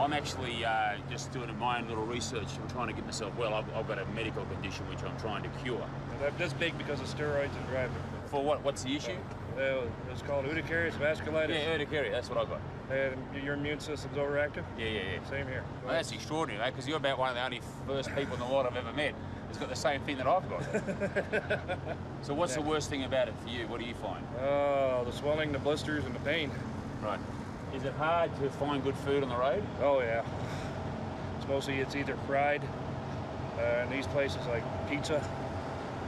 Speaker 2: I'm actually uh, just doing my own little research. I'm trying to get myself well. I've, I've got a medical condition which I'm trying to cure.
Speaker 45: That- That's big because of steroids and driving.
Speaker 2: For what? What's the issue?
Speaker 45: Uh, it's called urticarial vasculitis.
Speaker 2: Yeah, urticaria. That's what I've got.
Speaker 45: And your immune system's overactive?
Speaker 2: Yeah, yeah, yeah.
Speaker 45: Same here.
Speaker 2: Well, that's extraordinary, because you're about one of the only first people in the world I've ever met that's got the same thing that I've got. so what's the worst thing about it for you? What do you find?
Speaker 45: Oh, the swelling, the blisters, and the pain.
Speaker 2: Right. Is it hard to find good food on the road?
Speaker 45: Oh, yeah. It's mostly, it's either fried, uh, in these places like pizza,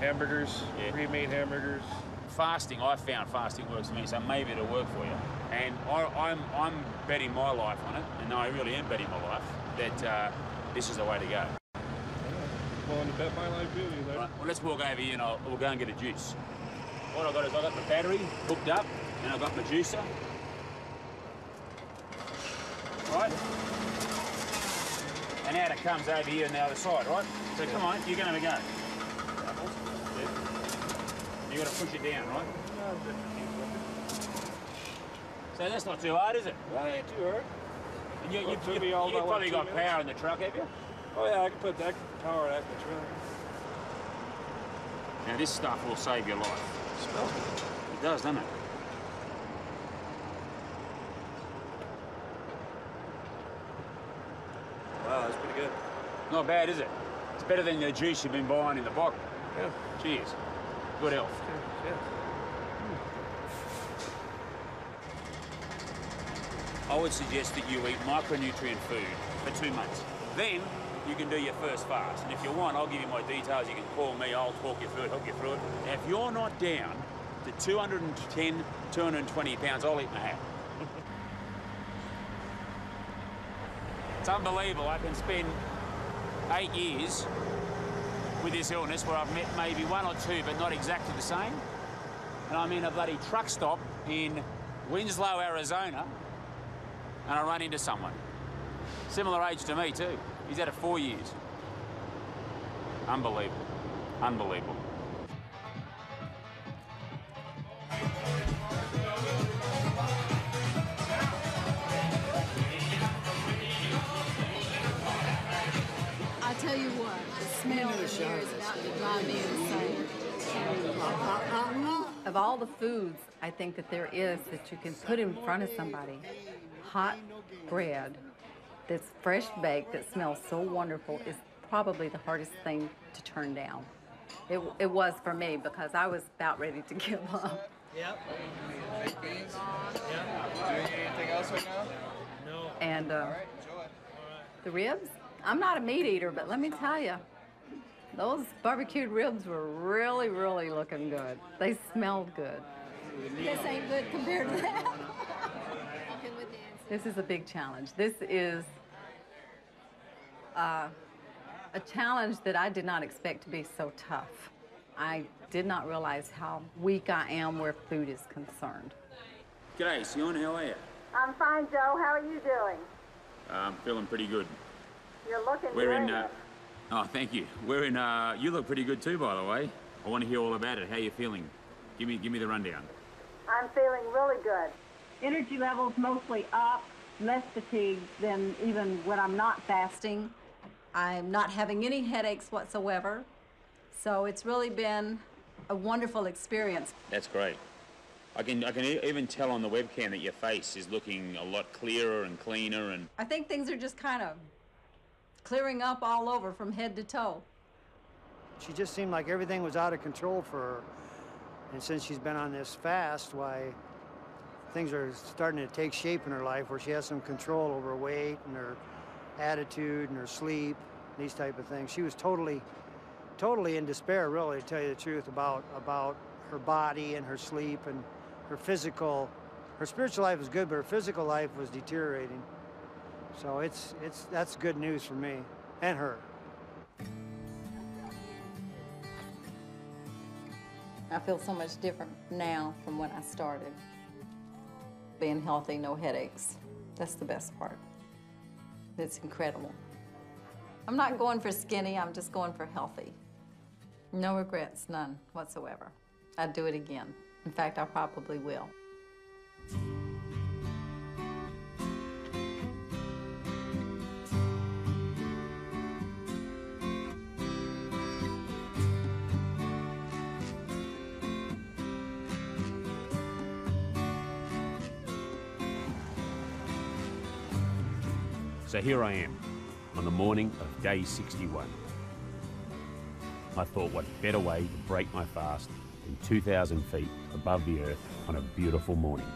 Speaker 45: hamburgers, pre-made hamburgers.
Speaker 2: Fasting, I found fasting works for me, so maybe it'll work for you. And I, I'm, I'm betting my life on it, and I really am betting my life, that uh, this is the way to go.
Speaker 45: Willing to bet my life too.
Speaker 2: Right, well, let's walk over here and I'll, we'll go and get a juice. What I've got is I've got the battery hooked up, and I've got my juicer. Right? And out it comes over here on the other side, right? So come on, you're going to go. you got to push it down, right? So that's not too hard, is it?
Speaker 45: That ain't too hard.
Speaker 2: And you, you,
Speaker 45: Well, it took
Speaker 2: you, you've
Speaker 45: about,
Speaker 2: probably got
Speaker 45: minutes?
Speaker 2: power in the truck, have you?
Speaker 45: Oh yeah, I can put that power that the really.
Speaker 2: Now this stuff will save your life. It does, doesn't it?
Speaker 45: Wow, that's pretty good.
Speaker 2: Not bad, is it? It's better than the juice you've been buying in the bottle.
Speaker 45: Yeah.
Speaker 2: Cheers. Good health.
Speaker 45: Yeah. Hmm.
Speaker 2: I would suggest that you eat micronutrient food for two months. Then you can do your first fast. And if you want, I'll give you my details. You can call me. I'll talk you through it, help you through it. Now, if you're not down to 210, 220 pounds, I'll eat my hat. it's unbelievable. I can spend eight years with this illness where I've met maybe one or two, but not exactly the same. And I'm in a bloody truck stop in Winslow, Arizona, and I run into someone. Similar age to me, too. He's had it four years. Unbelievable. Unbelievable.
Speaker 40: Smell in here is about to drive. Of all the foods I think that there is that you can put in front of somebody, hot bread that's fresh baked that smells so wonderful is probably the hardest thing to turn down. It, it was for me because I was about ready to give up.
Speaker 46: Yep. Baked beans. Yep. Doing anything else right now?
Speaker 26: No.
Speaker 40: And uh, the ribs, I'm not a meat eater, but let me tell you, those barbecued ribs were really, really looking good. They smelled good. This ain't good compared to that. this is a big challenge. This is uh, a challenge that I did not expect to be so tough. I did not realize how weak I am where food is concerned.
Speaker 2: G'day, Siong, how are you?
Speaker 47: I'm fine, Joe. How are you doing?
Speaker 2: I'm feeling pretty good.
Speaker 47: You're looking
Speaker 2: We're
Speaker 47: great.
Speaker 2: in, uh, oh, thank you. We're in, uh, you look pretty good too, by the way. I want to hear all about it. How you feeling? Give me, give me the rundown.
Speaker 47: I'm feeling really good. Energy levels mostly up, less fatigued than even when I'm not fasting.
Speaker 40: I'm not having any headaches whatsoever. So it's really been a wonderful experience.
Speaker 2: That's great. I can, I can e- even tell on the webcam that your face is looking a lot clearer and cleaner and
Speaker 40: I think things are just kind of clearing up all over from head to toe.
Speaker 48: She just seemed like everything was out of control for her. And since she's been on this fast, why things are starting to take shape in her life where she has some control over weight and her attitude and her sleep, these type of things. She was totally, totally in despair, really, to tell you the truth, about about her body and her sleep and her physical. Her spiritual life was good, but her physical life was deteriorating. So it's it's that's good news for me and her.
Speaker 40: I feel so much different now from when I started. Being healthy, no headaches. That's the best part. It's incredible. I'm not going for skinny, I'm just going for healthy. No regrets, none whatsoever. I'd do it again. In fact, I probably will.
Speaker 10: So here I am, on the morning of day 61. I thought what better way to break my fast than 2,000 feet above the earth on a beautiful morning.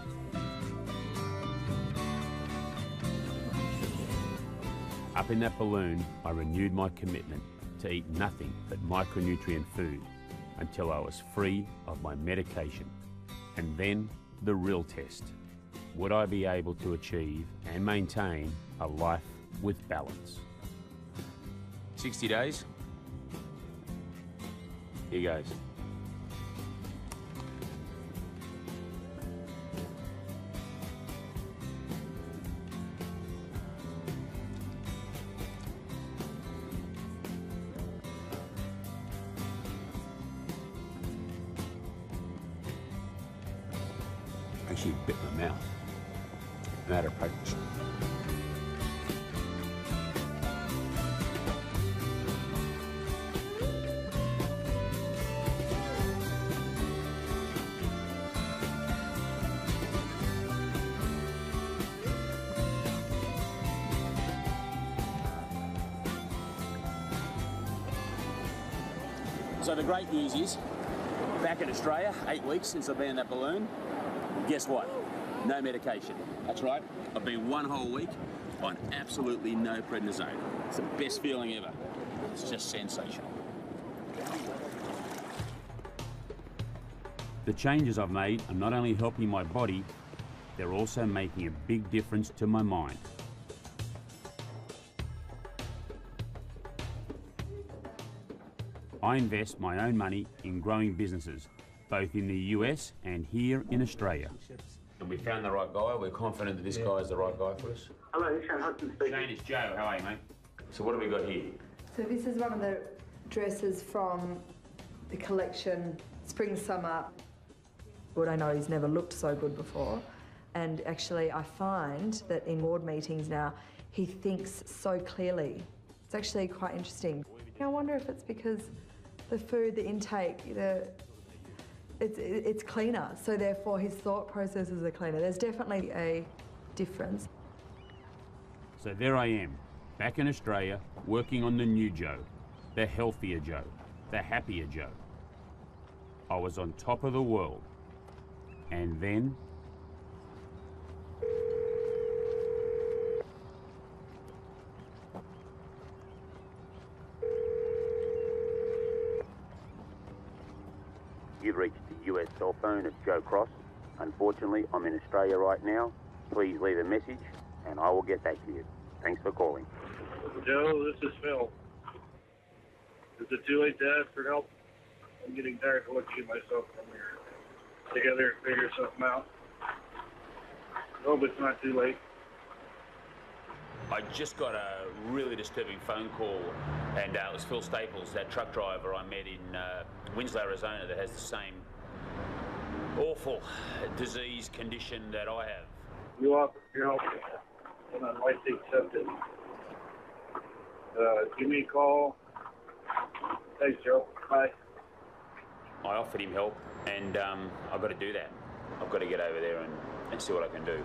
Speaker 10: Up in that balloon, I renewed my commitment to eat nothing but micronutrient food until I was free of my medication. And then the real test. Would I be able to achieve and maintain a life with balance? 60 days? Here goes.
Speaker 2: The great news is, back in Australia, eight weeks since I've been in that balloon, guess what? No medication. That's right. I've been one whole week on absolutely no prednisone. It's the best feeling ever. It's just sensational.
Speaker 10: The changes I've made are not only helping my body, they're also making a big difference to my mind. I invest my own money in growing businesses, both in the US and here in Australia.
Speaker 2: And we found the right guy. We're confident that this guy is the right guy for us.
Speaker 37: Hello, Shane Hudson speaking.
Speaker 2: Shane, it's Joe. How are you, mate? So what have we got here?
Speaker 49: So this is one of the dresses from the collection Spring Summer. What I know he's never looked so good before. And actually I find that in ward meetings now he thinks so clearly. It's actually quite interesting. I wonder if it's because the food, the intake, the it's it's cleaner, so therefore his thought processes are cleaner. There's definitely a difference.
Speaker 10: So there I am, back in Australia, working on the new Joe, the healthier Joe, the happier Joe. I was on top of the world. And then
Speaker 2: You've reached the US cell phone of Joe Cross. Unfortunately, I'm in Australia right now. Please leave a message and I will get back to you. Thanks for calling.
Speaker 45: Joe, this is Phil. Is it too late to ask for help? I'm getting tired of looking at myself from here. Together figure something out. Hope it's not too late.
Speaker 2: I just got a really disturbing phone call, and uh, it was Phil Staples, that truck driver I met in uh, Winslow, Arizona, that has the same awful disease condition that I have.
Speaker 45: You offer your help, and I'd like to accept it. Uh, give me a call. Thanks, Joe. Bye.
Speaker 2: I offered him help, and um, I've got to do that. I've got to get over there and, and see what I can do.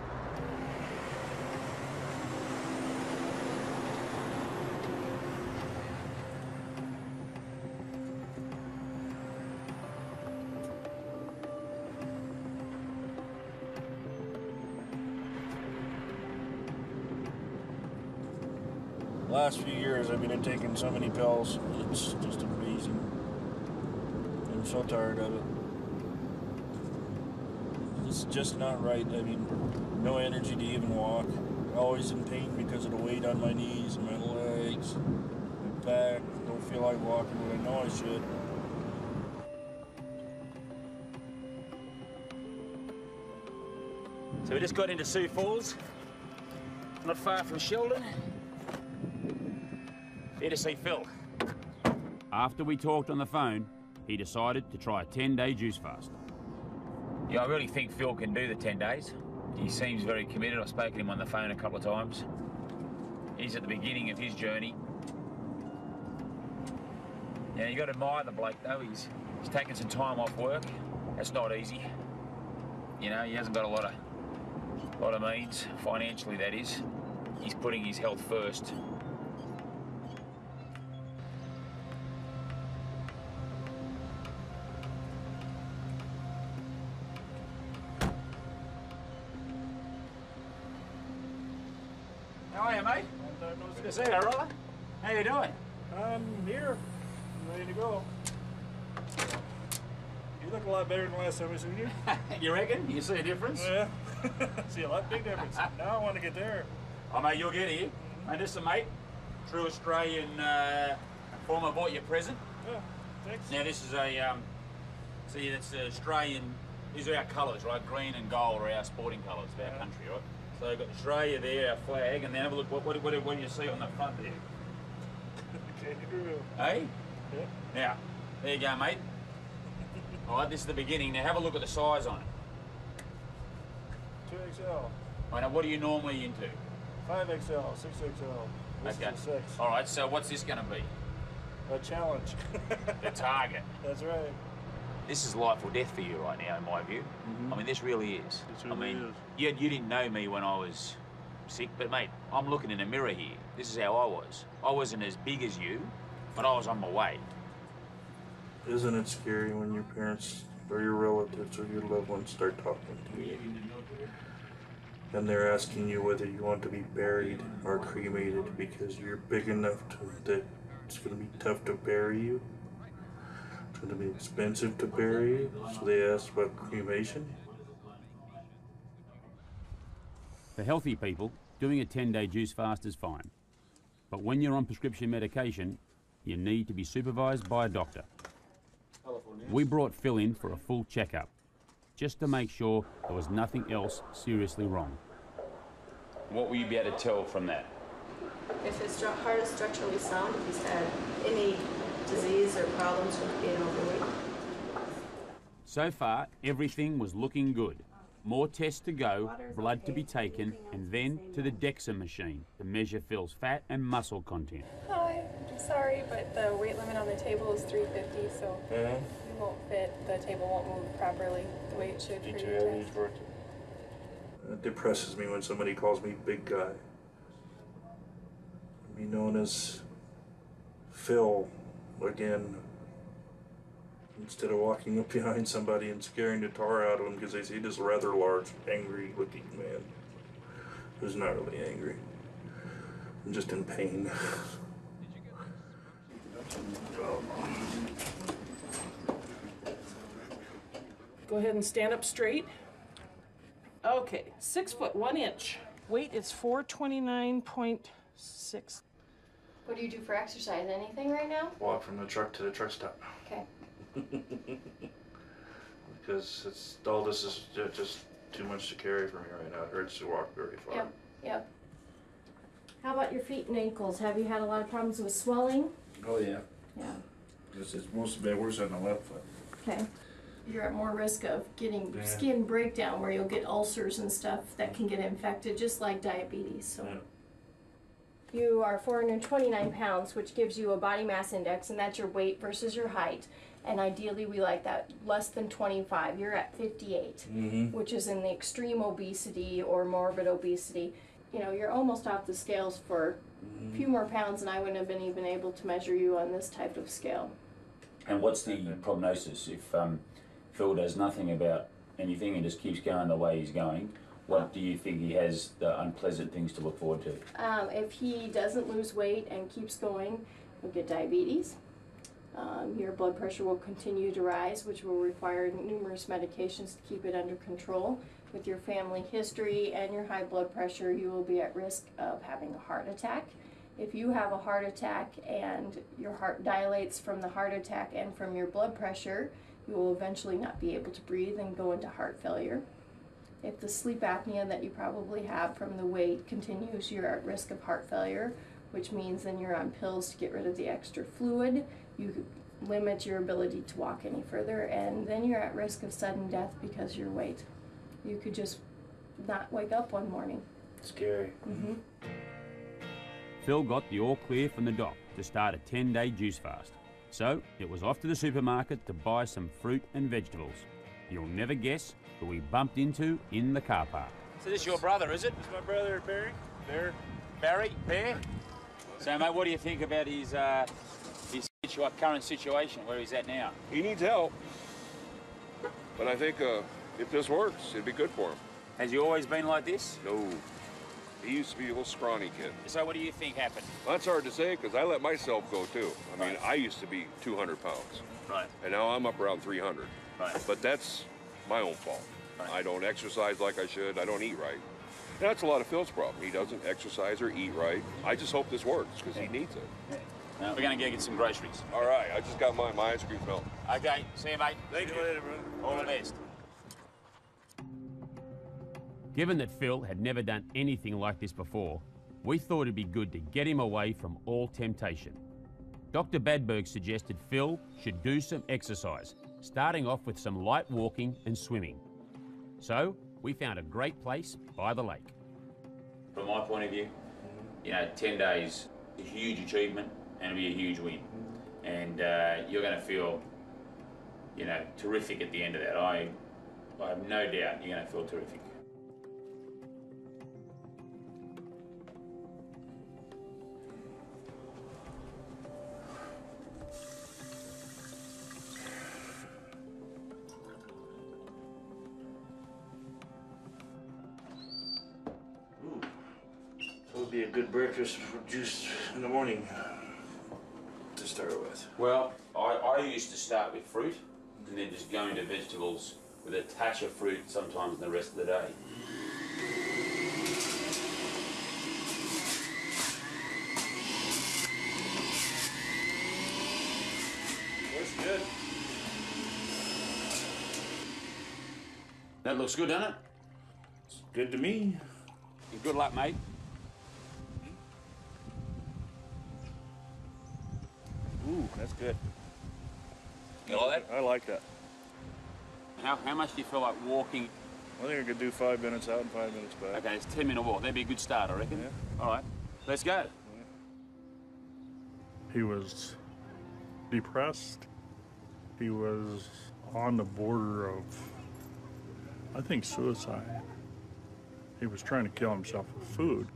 Speaker 45: Last few years, I've been taking so many pills. It's just amazing. I'm so tired of it. It's just not right. I mean, no energy to even walk. Always in pain because of the weight on my knees and my legs, my back. Don't feel like walking, but I know I should.
Speaker 2: So we just got into Sioux Falls, not far from Sheldon. Here to see Phil.
Speaker 10: after we talked on the phone, he decided to try a 10-day juice fast.
Speaker 2: Yeah, I really think Phil can do the 10 days. He seems very committed. I've spoken to him on the phone a couple of times. He's at the beginning of his journey. Yeah, you've got to admire the bloke though. He's he's taken some time off work. That's not easy. You know, he hasn't got a lot of lot of means financially. That is, he's putting his health first. To see you. How you doing?
Speaker 45: I'm here. I'm ready to go. You look a lot better than last time I seen you.
Speaker 2: you reckon? You see a difference?
Speaker 45: Yeah. see a lot big difference. now I want to get there.
Speaker 2: Oh, mate, you'll get here. Mate, this is a mate. True Australian uh, former bought your present.
Speaker 45: Yeah, thanks.
Speaker 2: Now, this is a, um, see, that's the Australian, these are our colours, right? Green and gold are our sporting colours of our country, right? So you've got Australia there, our flag, and then have a look, what, what, what, what do you see on the front there?
Speaker 45: Kangaroo.
Speaker 2: Hey?
Speaker 45: Yeah.
Speaker 2: Now, there you go, mate. All right, this is the beginning. Now have a look at the size on it.
Speaker 45: 2XL,
Speaker 2: All right, now what are you normally into?
Speaker 45: 5XL, 6XL. This
Speaker 2: okay.
Speaker 45: 6.
Speaker 2: All right, so what's this going to be?
Speaker 45: A challenge.
Speaker 2: The target.
Speaker 45: That's right.
Speaker 2: This is life or death for you right now, in my view. Mm-hmm. I mean, this really is.
Speaker 45: This
Speaker 2: I mean,
Speaker 45: is.
Speaker 2: You, you didn't know me when I was sick, but mate, I'm looking in a mirror here. This is how I was. I wasn't as big as you, but I was on my way.
Speaker 45: Isn't it scary when your parents or your relatives or your loved ones start talking to you? And they're asking you whether you want to be buried or cremated because you're big enough to, that it's going to be tough to bury you. It's going to be expensive to bury so they asked about cremation.
Speaker 10: For healthy people, doing a 10-day juice fast is fine. But when you're on prescription medication, you need to be supervised by a doctor. We brought Phil in for a full checkup, just to make sure there was nothing else seriously wrong.
Speaker 2: What will you be able to tell from that?
Speaker 50: If his heart is structurally sound, if he's had any disease or problems with being overweight.
Speaker 10: So far, everything was looking good. More tests to go, blood to be taken, and then to the DEXA machine to measure Phil's fat and muscle content.
Speaker 50: Hi, I'm
Speaker 51: Sorry, but the weight limit on the table is 350, so
Speaker 45: Mhm.
Speaker 51: you won't fit. The table won't move properly the way it should for your test.
Speaker 45: it. It depresses me when somebody calls me big guy. Be known as Phil again. Instead of walking up behind somebody and scaring the tar out of them because they see this rather large, angry looking man who's not really angry. I'm just in pain.
Speaker 52: Go ahead and stand up straight. Okay, six foot one inch. Weight is 429.6.
Speaker 35: What do you do for exercise? Anything right now?
Speaker 45: Walk from the truck to the truck stop.
Speaker 35: Okay.
Speaker 45: because it's all this is ju- just too much to carry for me right now. It hurts to walk very far.
Speaker 35: Yep. Yep. How about your feet and ankles? Have you had a lot of problems with swelling?
Speaker 45: Oh yeah.
Speaker 35: Yeah.
Speaker 45: It's, it's mostly been worse on the left foot.
Speaker 35: Okay. You're at more risk of getting
Speaker 45: Yeah.
Speaker 35: skin breakdown where you'll get ulcers and stuff that can get infected, just like diabetes. So. You are 429 pounds, which gives you a body mass index, and that's your weight versus your height. And ideally, we like that less than 25. You're at 58,
Speaker 45: Mhm.
Speaker 35: which is in the extreme obesity or morbid obesity. You know, you're almost off the scales for a few more pounds, and I wouldn't have been even able to measure you on this type of scale.
Speaker 2: And what's the prognosis if um, Phil does nothing about anything and just keeps going the way he's going? What do you think he has the unpleasant things to look forward to?
Speaker 35: Um, if he doesn't lose weight and keeps going, you'll get diabetes. Um, your blood pressure will continue to rise, which will require numerous medications to keep it under control. With your family history and your high blood pressure, you will be at risk of having a heart attack. If you have a heart attack and your heart dilates from the heart attack and from your blood pressure, you will eventually not be able to breathe and go into heart failure. If the sleep apnea that you probably have from the weight continues, you're at risk of heart failure, which means then you're on pills to get rid of the extra fluid. You limit your ability to walk any further, and then you're at risk of sudden death because of your weight. You could just not wake up one morning.
Speaker 45: Scary.
Speaker 35: Mm-hmm.
Speaker 10: Phil got the all clear from the doc to start a 10 day juice fast. So it was off to the supermarket to buy some fruit and vegetables. You'll never guess who we bumped into in the car park.
Speaker 2: So this your brother, is it?
Speaker 45: It's my brother Barry.
Speaker 2: Barry. Barry, Bear. So, mate, what do you think about his uh, his situa- current situation, where he's at now?
Speaker 53: He needs help. But I think uh, if this works, it'd be good for him.
Speaker 2: Has he always been like this?
Speaker 53: No. He used to be a little scrawny kid.
Speaker 2: So, what do you think happened?
Speaker 53: That's hard to say because I let myself go too. I mean, I used to be 200 pounds.
Speaker 2: Right.
Speaker 53: And now I'm up around 300.
Speaker 2: Right.
Speaker 53: But that's my own fault. I don't exercise like I should. I don't eat right. And that's a lot of Phil's problem. He doesn't exercise or eat right. I just hope this works because he needs it.
Speaker 2: Now, we're going to go get some groceries.
Speaker 53: All right. I just got my, my ice cream milk.
Speaker 2: Okay, see you, mate.
Speaker 53: Thank you.
Speaker 45: later, brother.
Speaker 2: All the best.
Speaker 10: Given that Phil had never done anything like this before, we thought it'd be good to get him away from all temptation. Dr. Badberg suggested Phil should do some exercise, starting off with some light walking and swimming. So, we found a great place by the lake.
Speaker 2: From my point of view, you know, 10 days is a huge achievement and it'll be a huge win. And uh, you're going to feel, you know, terrific at the end of that. I, I have no doubt you're going to feel terrific.
Speaker 45: Good breakfast for juice in the morning uh, to start with.
Speaker 2: Well, I, I used to start with fruit and then just go into vegetables with a touch of fruit sometimes the rest of the day.
Speaker 45: Looks good.
Speaker 2: That looks good, doesn't it?
Speaker 45: It's good to me.
Speaker 2: Good luck, mate.
Speaker 45: Ooh, that's good.
Speaker 2: You like
Speaker 45: that? I like that.
Speaker 2: How, how much do you feel like walking?
Speaker 45: I think I could do five minutes out and five minutes back.
Speaker 2: Okay, it's 10 minute walk. That'd be a good start, I reckon. Yeah. All right, let's go.
Speaker 26: He was depressed. He was on the border of, I think, suicide. He was trying to kill himself with food.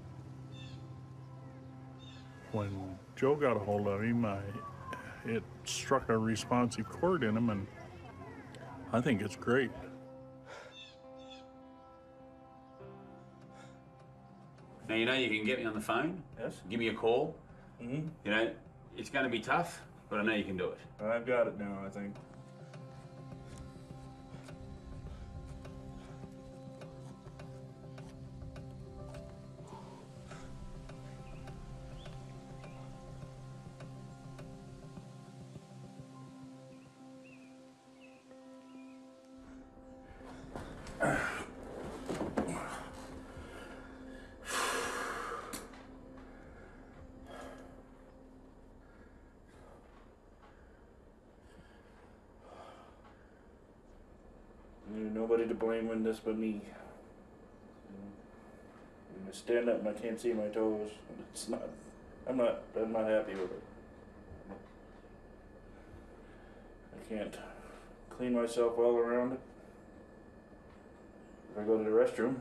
Speaker 26: When Joe got a hold of him, I, it struck a responsive chord in him, and I think it's great.
Speaker 2: Now you know you can get me on the phone.
Speaker 45: Yes.
Speaker 2: Give me a call.
Speaker 45: Mm-hmm.
Speaker 2: You know, it's going to be tough, but I know you can do it.
Speaker 45: I've got it now, I think. To blame in this but me. I stand up and I can't see my toes. It's not. I'm not. I'm not happy with it. I can't clean myself well around. If I go to the restroom,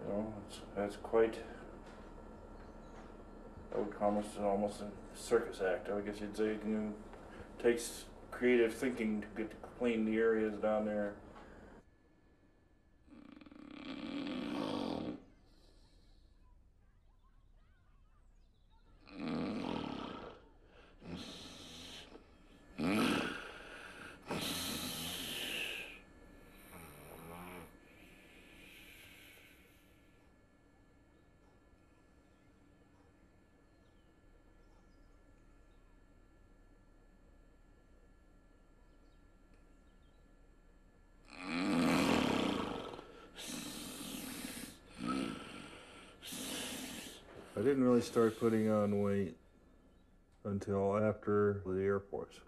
Speaker 45: you know, it's, that's quite. I would call it almost a circus act. I guess you'd say. You know, takes creative thinking to get to clean the areas down there. I didn't really start putting on weight until after the Air Force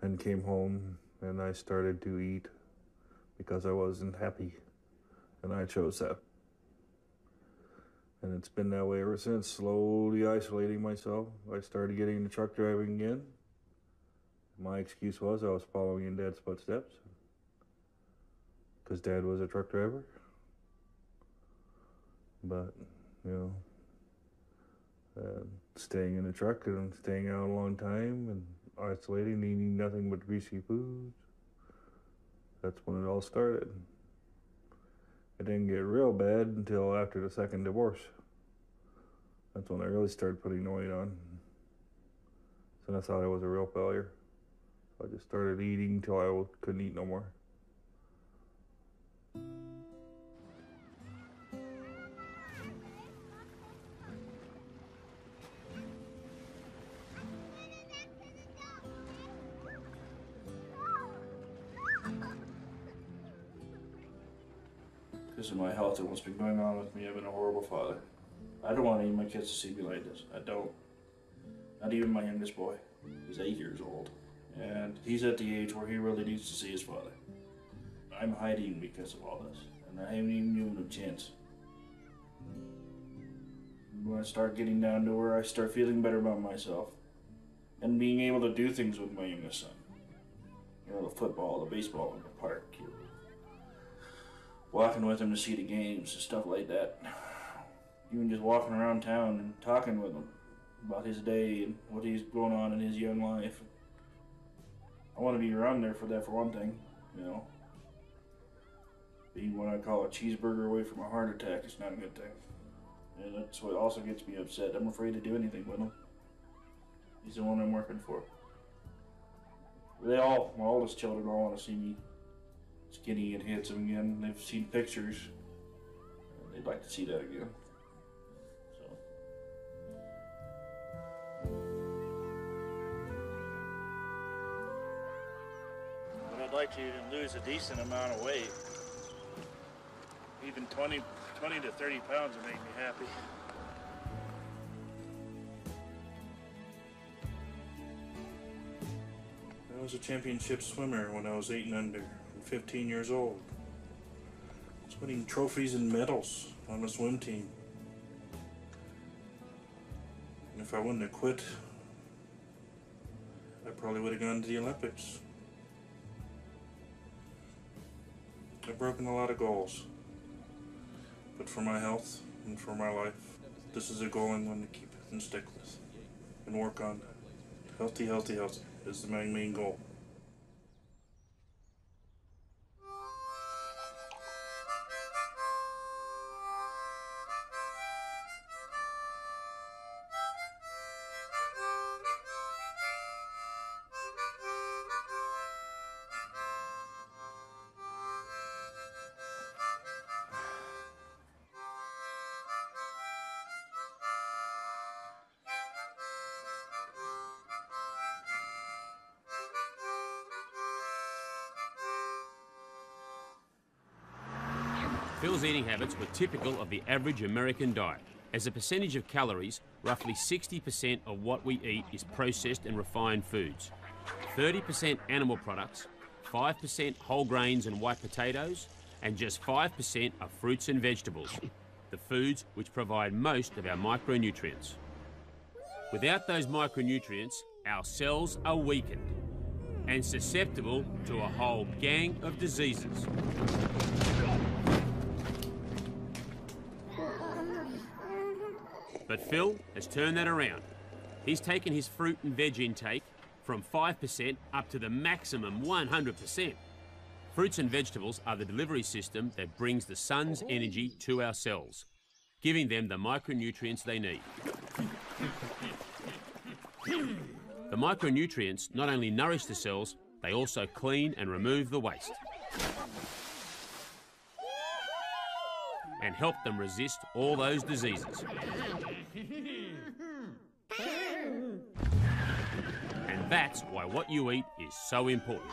Speaker 45: and came home and I started to eat because I wasn't happy and I chose that. And it's been that way ever since, slowly isolating myself. I started getting into truck driving again. My excuse was I was following in Dad's footsteps because Dad was a truck driver. But, you know, uh, staying in the truck and staying out a long time and isolating, eating nothing but greasy foods. That's when it all started. It didn't get real bad until after the second divorce. That's when I really started putting the weight on. So I thought I was a real failure. So I just started eating till I couldn't eat no more. My health and what's been going on with me, I've been a horrible father. I don't want any of my kids to see me like this. I don't. Not even my youngest boy. He's eight years old. And he's at the age where he really needs to see his father. I'm hiding because of all this. And I haven't even given him a chance. When I start getting down to where I start feeling better about myself and being able to do things with my youngest son. You know, the football, the baseball in the park, you walking with him to see the games and stuff like that. Even just walking around town and talking with him about his day and what he's going on in his young life. I want to be around there for that for one thing, you know. Being what I call a cheeseburger away from a heart attack is not a good thing. And that's what also gets me upset. I'm afraid to do anything with him. He's the one I'm working for. They all, my oldest children, all want to see me skinny and handsome again. They've seen pictures. They'd like to see that again. So. But I'd like you to lose a decent amount of weight. Even 20, 20 to 30 pounds would make me happy. I was a championship swimmer when I was eight and under, 15 years old. Was winning trophies and medals on the swim team. If I wouldn't have quit, I probably would have gone to the Olympics. I've broken a lot of goals. But for my health and for my life, this is a goal I'm going to keep and stick with and work on. Healthy, healthy, healthy is the my main goal.
Speaker 2: Eating habits were typical of the average American diet. As a percentage of calories, roughly 60% of what we eat is processed and refined foods. 30% animal products, 5% whole grains and white potatoes, and just 5% are fruits and vegetables, the foods which provide most of our micronutrients. Without those micronutrients, our cells are weakened and susceptible to a whole gang of diseases. Phil has turned that around. He's taken his fruit and veg intake from 5% up to the maximum 100%. Fruits and vegetables are the delivery system that brings the sun's energy to our cells, giving them the micronutrients they need. The micronutrients not only nourish the cells, they also clean and remove the waste. And help them resist all those diseases. That's why what you eat is so important.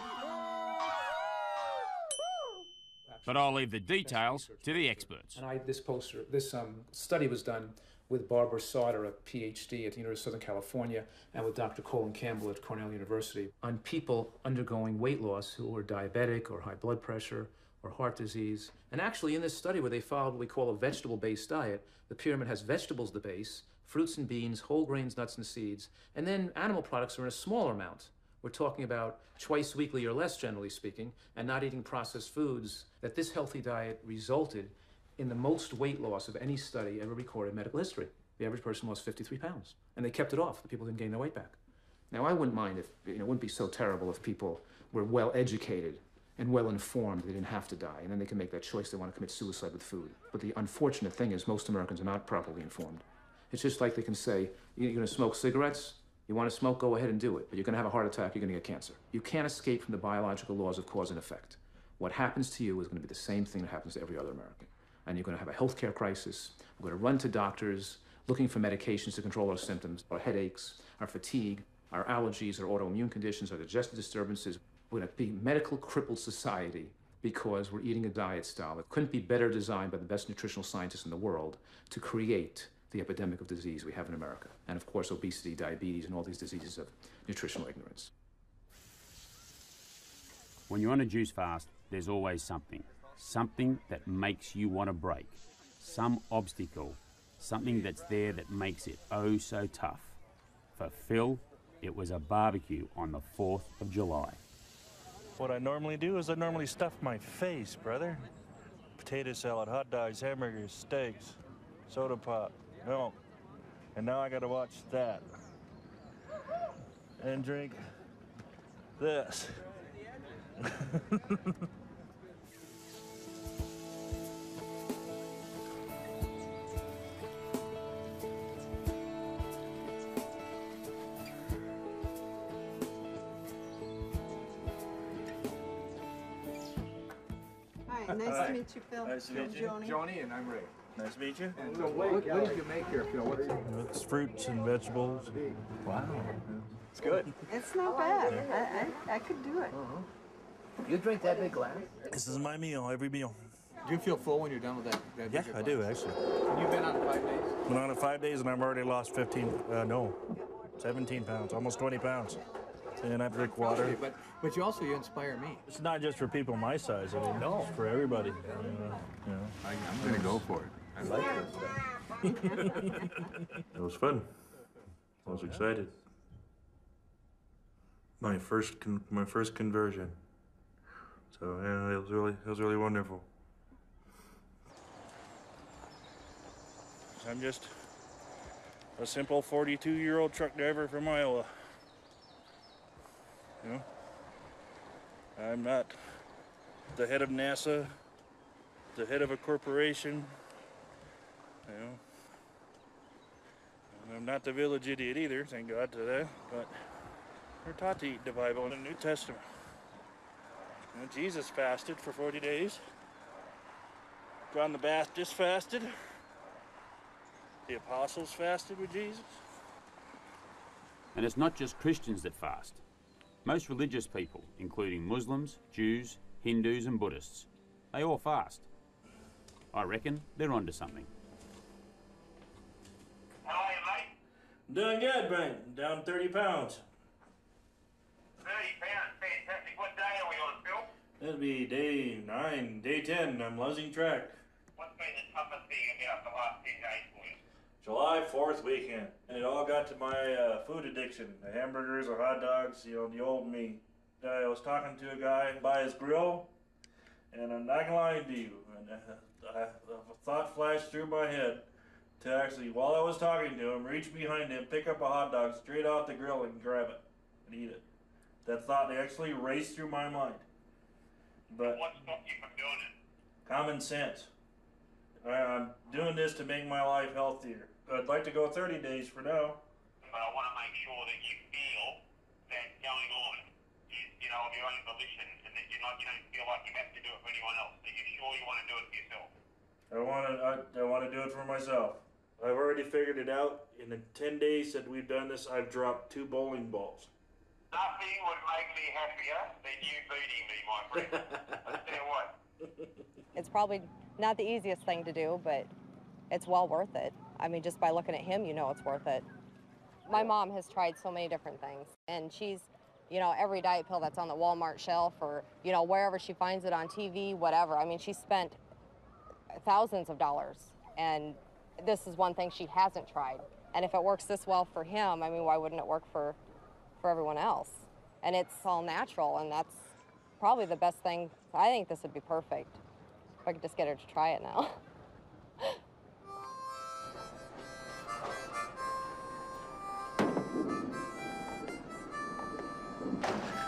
Speaker 2: But I'll leave the details to the experts.
Speaker 7: And I, this poster, this um, study was done with Barbara Sarter, a PhD at the University of Southern California, and with Dr. Colin Campbell at Cornell University, on people undergoing weight loss who were diabetic or high blood pressure or heart disease. And actually, in this study where they followed what we call a vegetable based diet, the pyramid has vegetables, the base, fruits and beans, whole grains, nuts, and seeds, and then animal products are in a smaller amount. We're talking about twice weekly or less, generally speaking, and not eating processed foods, that this healthy diet resulted in the most weight loss of any study ever recorded in medical history. The average person lost 53 pounds, and they kept it off. The people didn't gain their weight back. Now, I wouldn't mind if, you know, it wouldn't be so terrible if people were well educated and well informed they didn't have to die, and then they can make that choice they want to commit suicide with food. But the unfortunate thing is, most Americans are not properly informed. It's just like they can say, you're going to smoke cigarettes? You want to smoke? Go ahead and do it. But you're going to have a heart attack, you're going to get cancer. You can't escape from the biological laws of cause and effect. What happens to you is going to be the same thing that happens to every other American. And you're going to have a healthcare crisis. We're going to run to doctors looking for medications to control our symptoms, our headaches, our fatigue, our allergies, our autoimmune conditions, our digestive disturbances. We're going to be medical crippled society because we're eating a diet style that couldn't be better designed by the best nutritional scientists in the world to create the epidemic of disease we have in America. And of course, obesity, diabetes, and all these diseases of nutritional ignorance.
Speaker 2: When you're on a juice fast, there's always something. Something that makes you want to break. Some obstacle. Something that's there that makes it oh so tough. For Phil, it was a barbecue on the 4th of July.
Speaker 45: What I normally do is I normally stuff my face, brother. Potato salad, hot dogs, hamburgers, steaks, soda pop, milk. And now I gotta watch that. And drink this.
Speaker 23: Hi, nice
Speaker 45: Hi.
Speaker 23: to meet you, Phil.
Speaker 45: Nice to meet you.
Speaker 23: Joni.
Speaker 22: Johnny and I'm Ray.
Speaker 45: Nice to meet you.
Speaker 22: And uh, what, what did you make here, Phil? What's
Speaker 45: It's fruits and vegetables.
Speaker 22: Wow.
Speaker 45: It's good.
Speaker 23: It's not bad. I, I, I could do it. Uh-huh.
Speaker 22: You drink that big glass?
Speaker 45: This is my meal, every meal.
Speaker 22: Do you feel full when you're done with that? that
Speaker 45: Yeah, I
Speaker 22: glass?
Speaker 45: do actually.
Speaker 22: And you've been on it five days?
Speaker 45: Been on it five days and I've already lost 15, uh, no, 17 pounds, almost 20 pounds. And I drink water.
Speaker 22: But but you also you inspire me.
Speaker 45: It's not just for people my size. I mean,
Speaker 22: No.
Speaker 45: it's for everybody. You know, you know.
Speaker 22: I, I'm gonna go for it. I like this stuff.
Speaker 45: It was fun. I was excited. My first con- my first conversion. So yeah, it was really it was really wonderful. I'm just a simple 42 year old truck driver from Iowa. You know, I'm not the head of NASA, the head of a corporation. You know, and I'm not the village idiot either, thank God to that. But we're taught to eat the Bible in the New Testament. You know, Jesus fasted for 40 days. John the Baptist fasted. The apostles fasted with Jesus.
Speaker 2: And it's not just Christians that fast. Most religious people, including Muslims, Jews, Hindus, and Buddhists, they all fast. I reckon they're onto something.
Speaker 45: Doing good, Brent. Down 30 pounds.
Speaker 54: 30 pounds, fantastic. What day are we on, Phil?
Speaker 45: That'll be day 9, day 10. I'm losing track.
Speaker 54: What's been the toughest thing about the last 10 days for you?
Speaker 45: July 4th weekend. And it all got to my uh, food addiction the hamburgers, the hot dogs, you know, the old me. I was talking to a guy by his grill, and I'm not gonna to you, and, uh, a thought flashed through my head to actually, while I was talking to him, reach behind him, pick up a hot dog straight off the grill and grab it and eat it. That thought actually raced through my mind. But
Speaker 54: What stopped you from doing it?
Speaker 45: common sense. I, I'm doing this to make my life healthier. I'd like to go 30 days for now.
Speaker 54: But I want to make sure that you feel that going on is, you know, of your own volition and that you're not, you don't feel like you have to do it for anyone else. That you're sure you want to do it for yourself.
Speaker 45: I want to. I, I want to do it for myself. I've already figured it out. In the 10 days that we've done this, I've dropped two bowling balls.
Speaker 54: Nothing would make me happier than you beating me, my friend. I tell you what.
Speaker 55: It's probably not the easiest thing to do, but it's well worth it. I mean, just by looking at him, you know it's worth it. My mom has tried so many different things, and she's, you know, every diet pill that's on the Walmart shelf or, you know, wherever she finds it on TV, whatever. I mean, she spent thousands of dollars, and this is one thing she hasn't tried. And if it works this well for him, I mean, why wouldn't it work for, for everyone else? And it's all natural, and that's probably the best thing. I think this would be perfect. If I could just get her to try it now.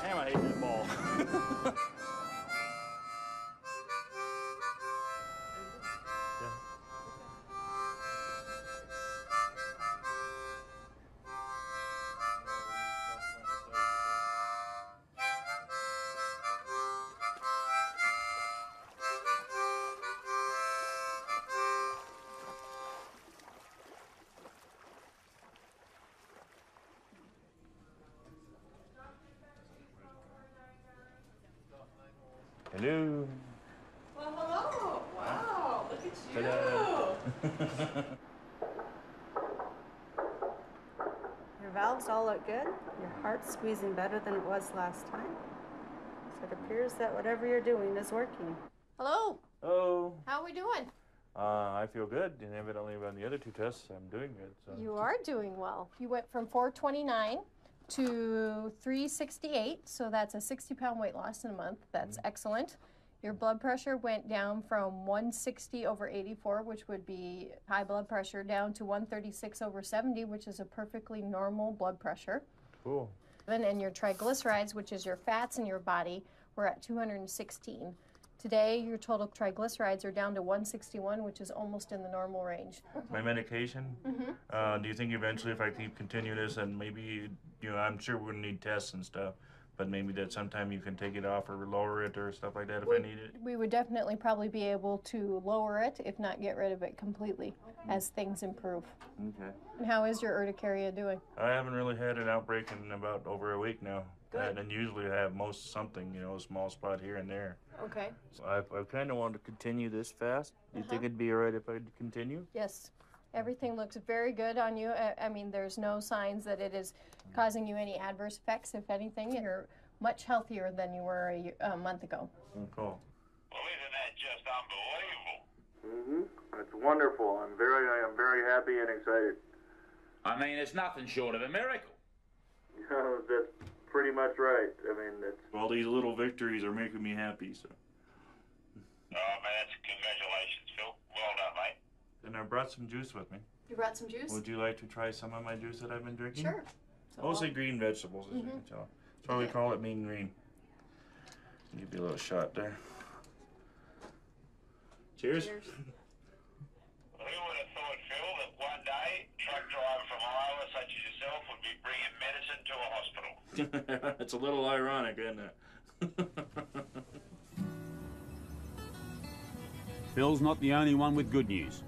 Speaker 45: Damn, I hate that ball.
Speaker 56: Hello.
Speaker 52: Well, hello. Wow, look at you.
Speaker 50: Your valves all look good. Your heart's squeezing better than it was last time. So it appears that whatever you're doing is working.
Speaker 35: Hello.
Speaker 56: Oh,
Speaker 35: How are we doing?
Speaker 56: uh, I feel good, and evidently on the other two tests, I'm doing good. So.
Speaker 35: You are doing well. You went from 429 to 368, so that's a 60 pound weight loss in a month. That's mm-hmm. excellent. Your blood pressure went down from 160 over 84, which would be high blood pressure, down to 136 over 70, which is a perfectly normal blood pressure.
Speaker 56: Cool.
Speaker 35: And, and your triglycerides, which is your fats in your body, were at 216. Today, your total triglycerides are down to 161, which is almost in the normal range.
Speaker 45: My medication.
Speaker 35: Mm -hmm.
Speaker 45: Uh, do you think eventually, if I keep continue this, and maybe you know, I'm sure we're gonna need tests and stuff, but maybe that sometime you can take it off or lower it or stuff like that if I need it.
Speaker 35: We would definitely probably be able to lower it, if not get rid of it completely, as things improve.
Speaker 45: Okay.
Speaker 35: And how is your urticaria doing?
Speaker 45: I haven't really had an outbreak in about over a week now.
Speaker 35: Good.
Speaker 45: And, and usually I have most something, you know, a small spot here and there.
Speaker 35: Okay.
Speaker 45: So I, I kind of want to continue this fast. Do you think
Speaker 35: Uh-huh.
Speaker 45: it'd be alright if I continue?
Speaker 35: Yes. Everything looks very good on you. I, I mean, there's no signs that it is causing you any adverse effects. If anything, you're much healthier than you were a, a month ago.
Speaker 45: Mm, cool.
Speaker 54: Well, isn't that just unbelievable?
Speaker 45: Mm-hmm. It's wonderful. I'm very, I am very happy and excited.
Speaker 57: I mean, it's nothing short of a miracle.
Speaker 45: that's pretty much right. I mean, it's, all these little victories are making me happy. So.
Speaker 54: Oh, man, that's congratulations, Phil. Well done, mate.
Speaker 45: And I brought some juice with me.
Speaker 35: You brought some juice?
Speaker 45: Would you like to try some of my juice that I've been drinking?
Speaker 35: Sure. So
Speaker 45: Mostly
Speaker 35: I'll-
Speaker 45: green vegetables, as you
Speaker 35: Mhm.
Speaker 45: can tell. That's why we call it mean green. Give you a little shot there. Cheers.
Speaker 54: Who would have thought, Phil, that one day truck driver from Iowa such as yourself would be bringing medicine to a hospital?
Speaker 45: it's a little ironic, isn't it?
Speaker 2: Phil's not the only one with good news.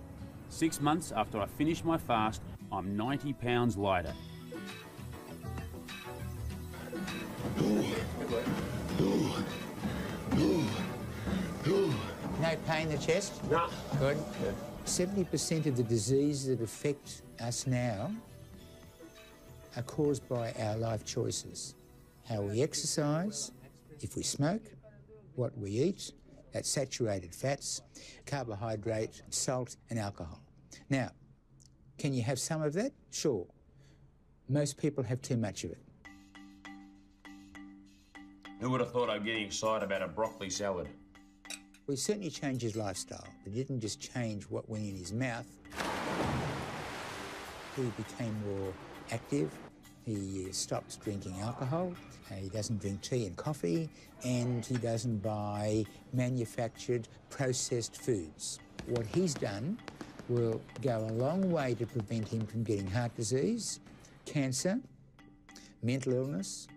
Speaker 2: Six months after I finished my fast, I'm 90 pounds lighter.
Speaker 58: No pain in the chest? No. Good. 70% of the diseases that affect us now are caused by our life choices. How we exercise, if we smoke, what we eat, that's saturated fats, carbohydrate, salt, and alcohol. Now, can you have some of that? Sure. Most people have too much of it.
Speaker 57: Who would have thought I'd get excited about a broccoli salad?
Speaker 58: We certainly changed his lifestyle. We didn't just change what went in his mouth. He became more active. He stops drinking alcohol. Uh, he doesn't drink tea and coffee, and he doesn't buy manufactured, processed foods. What he's done will go a long way to prevent him from getting heart disease, cancer, mental illness,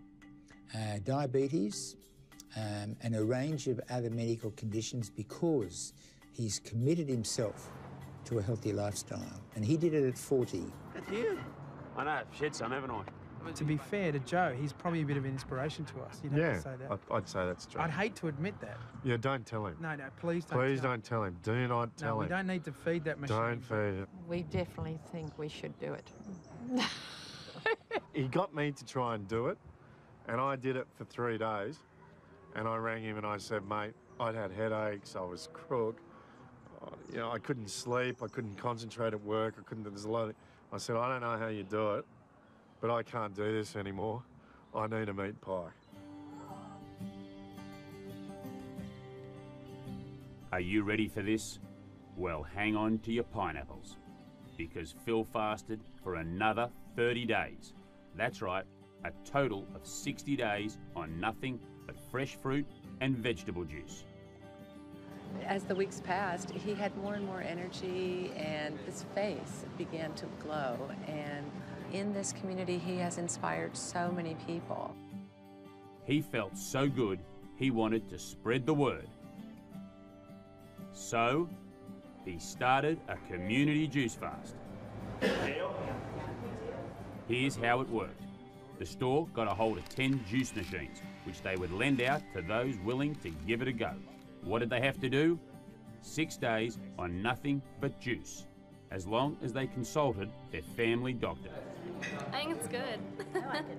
Speaker 58: uh, diabetes, um, and a range of other medical conditions because he's committed himself to a healthy lifestyle. And he did it at 40.
Speaker 59: That's you.
Speaker 2: I know, I've shed some, haven't I?
Speaker 59: To be fair to Joe, he's probably a bit of an inspiration to us. You'd have
Speaker 60: Yeah,
Speaker 59: to say that.
Speaker 60: I'd, I'd say that's true.
Speaker 59: I'd hate to admit that.
Speaker 60: Yeah, don't tell him.
Speaker 59: No, no, please don't.
Speaker 60: Please
Speaker 59: tell
Speaker 60: don't tell him. Do not tell
Speaker 59: No,
Speaker 60: tell
Speaker 59: we
Speaker 60: him.
Speaker 59: don't need to feed that machine.
Speaker 60: Don't feed it.
Speaker 61: We definitely think we should do it.
Speaker 60: He got me to try and do it, and I did it for three days. And I rang him and I said, mate, I'd had headaches, I was crook, uh, you know, I couldn't sleep, I couldn't concentrate at work, I couldn't. There's a lot. Of, I said, I don't know how you do it, but I can't do this anymore. I need a meat pie.
Speaker 2: Are you ready for this? Well, hang on to your pineapples. Because Phil fasted for another 30 days. That's right, a total of 60 days on nothing but fresh fruit and vegetable juice.
Speaker 44: As the weeks passed, he had more and more energy, and his face began to glow. And in this community, he has inspired so many people.
Speaker 2: He felt so good, he wanted to spread the word. So, he started a community juice fast. Here's how it worked. The store got a hold of 10 juice machines, which they would lend out to those willing to give it a go. What did they have to do? Six days on nothing but juice, as long as they consulted their family doctor.
Speaker 14: I think it's good. I like it.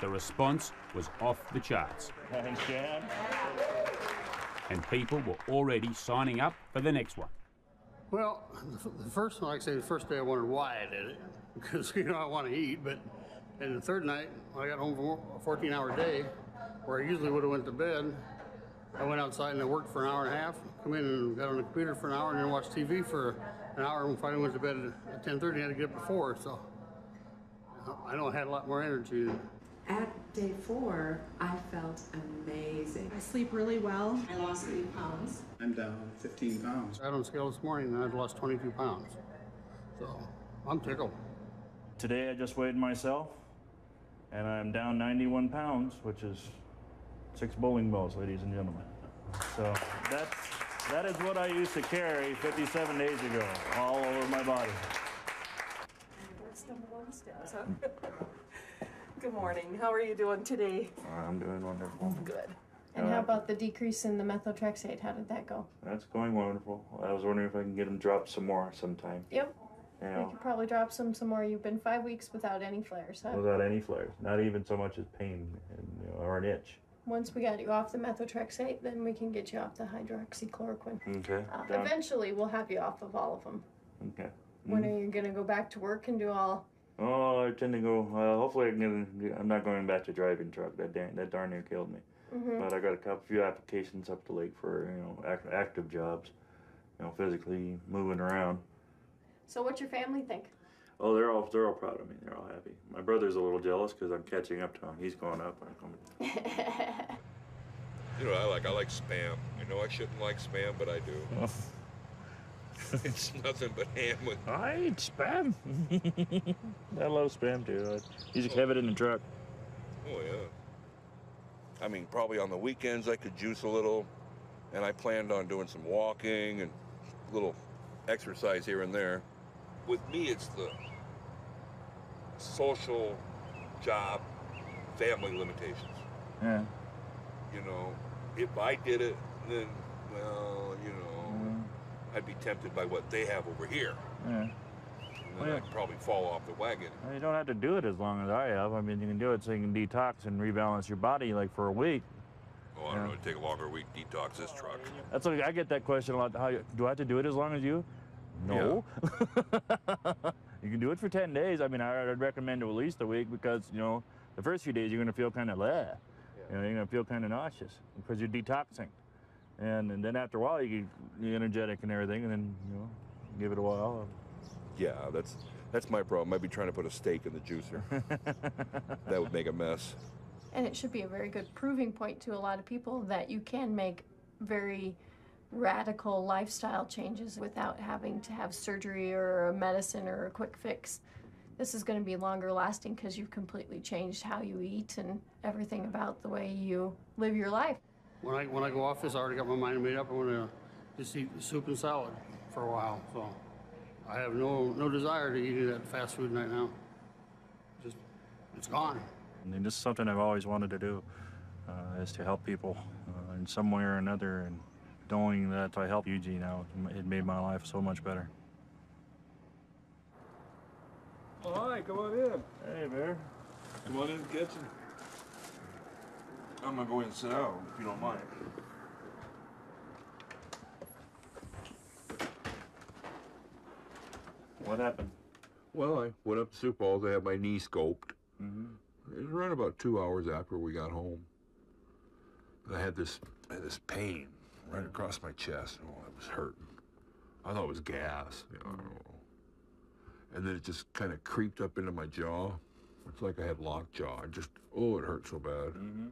Speaker 2: The response was off the charts,
Speaker 45: Thanks, Jan.
Speaker 2: and people were already signing up for the next one.
Speaker 62: Well, the the first one, like I say, the first day I wondered why I did it, because you know I want to eat. But and the third night, when I got home from a 14-hour day, where I usually would have went to bed, I went outside and I worked for an hour and a half. Come in and got on the computer for an hour and then watched TV for an hour. And finally went to bed at 10:30. I had to get up before, so I know I had a lot more energy.
Speaker 63: At day four, I felt amazing. I sleep really well. I lost eight pounds.
Speaker 62: I'm down 15 pounds. I got on the scale this morning and I've lost 22 pounds. So I'm tickled.
Speaker 45: Today I just weighed myself, and I'm down 91 pounds, which is six bowling balls, ladies and gentlemen. So that's that is what I used to carry 57 days ago, all over my body.
Speaker 64: Good morning. How are you doing today?
Speaker 45: I'm doing wonderful.
Speaker 64: Good.
Speaker 35: And how about the decrease in the methotrexate? How did that go?
Speaker 45: That's going wonderful. I was wondering if I can get them dropped some more sometime.
Speaker 35: Yep.
Speaker 45: You
Speaker 35: We
Speaker 45: know,
Speaker 35: could probably drop some some more. You've been five weeks without any flares, huh?
Speaker 45: without any flares, not even so much as pain and, you know, or an itch.
Speaker 35: Once we got you off the methotrexate, then we can get you off the hydroxychloroquine.
Speaker 45: Okay.
Speaker 35: Uh, eventually, we'll have you off of all of them.
Speaker 45: Okay.
Speaker 35: When
Speaker 45: Mhm.
Speaker 35: are you gonna go back to work and do all?
Speaker 45: Oh, I tend to go. Uh, hopefully, I can get. I'm not going back to driving truck. That darn, that darn near killed me.
Speaker 35: Mhm.
Speaker 45: But I got a couple, few applications up the lake for you know act, active jobs. You know, physically moving around.
Speaker 35: So what's your family think?
Speaker 45: Oh, they're all they're all proud of me. They're all happy. My brother's a little jealous because I'm catching up to him. He's going up. I'm coming.
Speaker 65: You know, what I like I like spam. I know I shouldn't like spam, but I do. it's nothing but ham with.
Speaker 45: I eat spam. I love spam too. I usually have it in the truck.
Speaker 65: Oh yeah. I mean, probably on the weekends I could juice a little, and I planned on doing some walking and a little exercise here and there. With me, it's the social, job, family limitations.
Speaker 45: Yeah.
Speaker 65: You know, if I did it, then well, you know, I'd be tempted by what they have over here.
Speaker 45: Yeah.
Speaker 65: And
Speaker 45: Well, yeah.
Speaker 65: I'd probably fall off the wagon.
Speaker 45: Well, You don't have to do it as long as I have. I mean, you can do it so you can detox and rebalance your body like for a week.
Speaker 65: Oh, I don't know, it'd take a longer week to detox this truck.
Speaker 45: That's like I get that question a lot. How do I have to do it as long as you? No. you can do it for ten days. I mean, I, I'd recommend at least a week because you know the first few days you're gonna feel kind of bleh. You know, you're gonna feel kind of nauseous because you're detoxing, and, and then after a while you get energetic and everything, and then you know give it a while.
Speaker 65: Yeah, that's that's my problem. I'd be trying to put a steak in the juicer. that would make a mess.
Speaker 35: And it should be a very good proving point to a lot of people that you can make very radical lifestyle changes without having to have surgery or a medicine or a quick fix. This is going to be longer lasting because you've completely changed how you eat and everything about the way you live your life.
Speaker 62: When I when I go off this, I already got my mind made up. I want to just eat soup and salad for a while. So I have no no desire to eat that fast food right now. Just it's gone.
Speaker 45: And this is something I've always wanted to do, uh, is to help people uh, in some way or another. And knowing that I helped Eugene out, it made my life so much better.
Speaker 65: Oh, hi, come on in.
Speaker 45: Hey, Bear.
Speaker 65: Come on in the kitchen. I'm gonna go in and sit down, if you don't mind.
Speaker 45: What happened?
Speaker 65: Well, I went up to Sioux Falls. I had my knee scoped.
Speaker 45: Mm-hmm.
Speaker 65: It was around about two hours after we got home. And I had this I had this pain right across my chest. Oh, it was hurting. I thought it was gas. You know, I don't know. And then it just kind of creeped up into my jaw. It's like I had locked jaw. I just oh, it hurt so bad.
Speaker 45: Mm-hmm.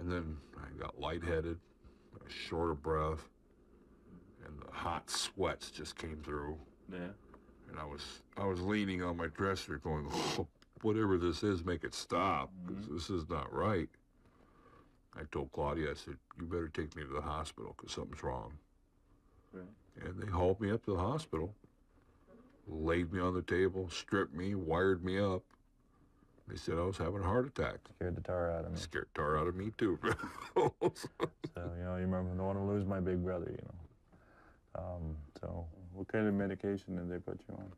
Speaker 65: And then I got lightheaded, I was short of breath, and the hot sweats just came through.
Speaker 45: Yeah.
Speaker 65: And I was I was leaning on my dresser, going, oh, "Whatever this is, make it stop. 'cause This is not right." I told Claudia, I said, "You better take me to the hospital because something's wrong."
Speaker 45: Right.
Speaker 65: And they hauled me up to the hospital, laid me on the table, stripped me, wired me up. They said I was having a heart attack.
Speaker 45: Scared the tar out of me.
Speaker 65: Scared the tar out of me too.
Speaker 45: So, you know, you remember, I don't want to lose my big brother, you know. Um, so. What kind of medication did they put you on?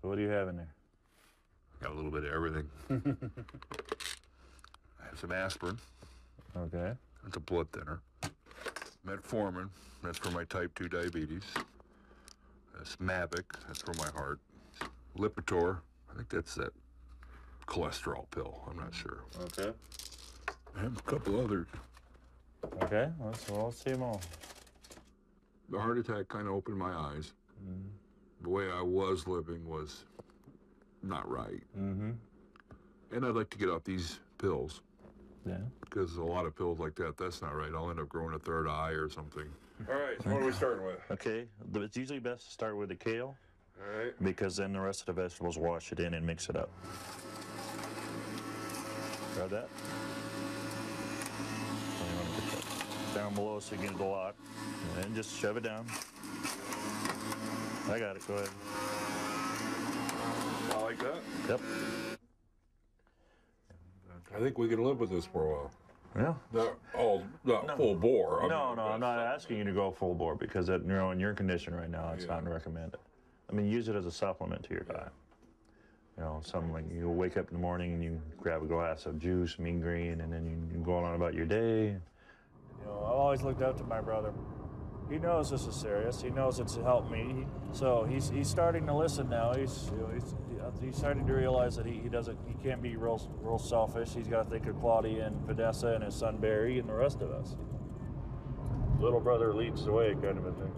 Speaker 45: So, what do you have in there?
Speaker 65: Got a little bit of everything. I have some aspirin.
Speaker 45: Okay.
Speaker 65: That's a blood thinner. Metformin, that's for my type 2 diabetes. That's Mavik, that's for my heart. Lipitor, I think that's that cholesterol pill. I'm not sure.
Speaker 45: Okay.
Speaker 65: I have a couple others.
Speaker 45: Okay, let's, let's see them all.
Speaker 65: The heart attack kind of opened my eyes. Mm-hmm. The way I was living was not right.
Speaker 45: Mm-hmm.
Speaker 65: And I'd like to get off these pills.
Speaker 45: Yeah.
Speaker 65: Because a lot of pills like that, that's not right. I'll end up growing a third eye or something. All right, so what are we starting with?
Speaker 66: Okay, it's usually best to start with the kale
Speaker 65: All right.
Speaker 66: because then the rest of the vegetables wash it in and mix it up. Grab that. So you want to get that down below so you get the lock. And just shove it down. I got it. Go ahead.
Speaker 65: I.
Speaker 66: Yep.
Speaker 65: I think we can live with this for a while.
Speaker 66: Yeah.
Speaker 65: Not all, not full bore. I
Speaker 66: No,
Speaker 65: mean,
Speaker 66: no, I'm not asking you to go full bore because that, you know, in your condition right now, it's not recommended. I mean, use it as a supplement to your diet. You know, something like you wake up in the morning and you grab a glass of juice, mean green, and then you, you go on about your day.
Speaker 45: You know, I've always looked up to my brother.
Speaker 67: He knows this is serious. He knows it's helped me. So he's he's starting to listen now. He's you know, he's he's starting to realize that he, he doesn't he can't be real real selfish. He's got to think of Claudia and Vanessa and his son Barry and the rest of us. Little brother leads the way, kind of a thing.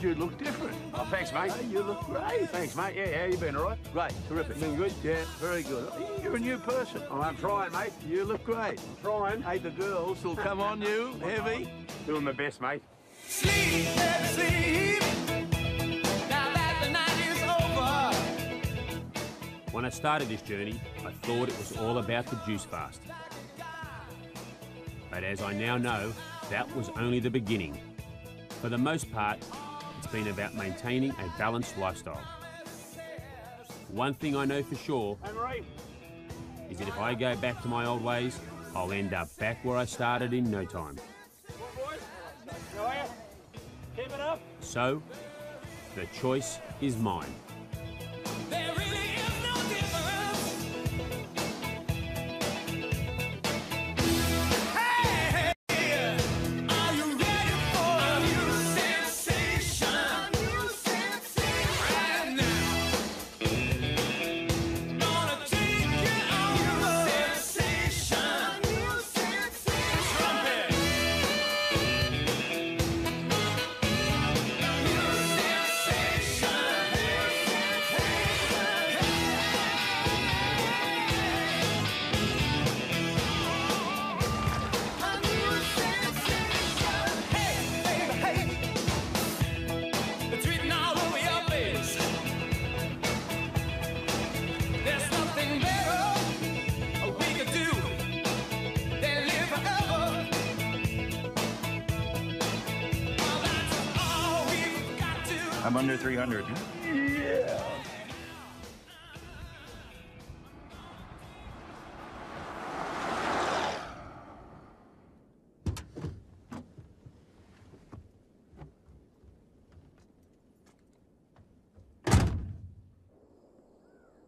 Speaker 22: Mate? You look different.
Speaker 1: Oh, thanks, mate.
Speaker 22: Hey, you look great.
Speaker 1: Thanks, mate. Yeah, how you been, all right?
Speaker 22: Great, terrific. Been good? Yeah, very good. You're a new person.
Speaker 1: Oh, I'm trying, mate.
Speaker 22: You look great.
Speaker 1: I'm trying.
Speaker 22: Hey, the girls will come on you heavy.
Speaker 1: Doing my best, mate.
Speaker 22: Sleep, sleep.
Speaker 1: Now that the night is over. When I started this journey, I thought it was all about the juice fast. But as I now know, that was only the beginning. For the most part, it's been about maintaining a balanced lifestyle. One thing I know for sure is that if I go back to my old ways, I'll end up back where I started in no time. So, the choice is mine.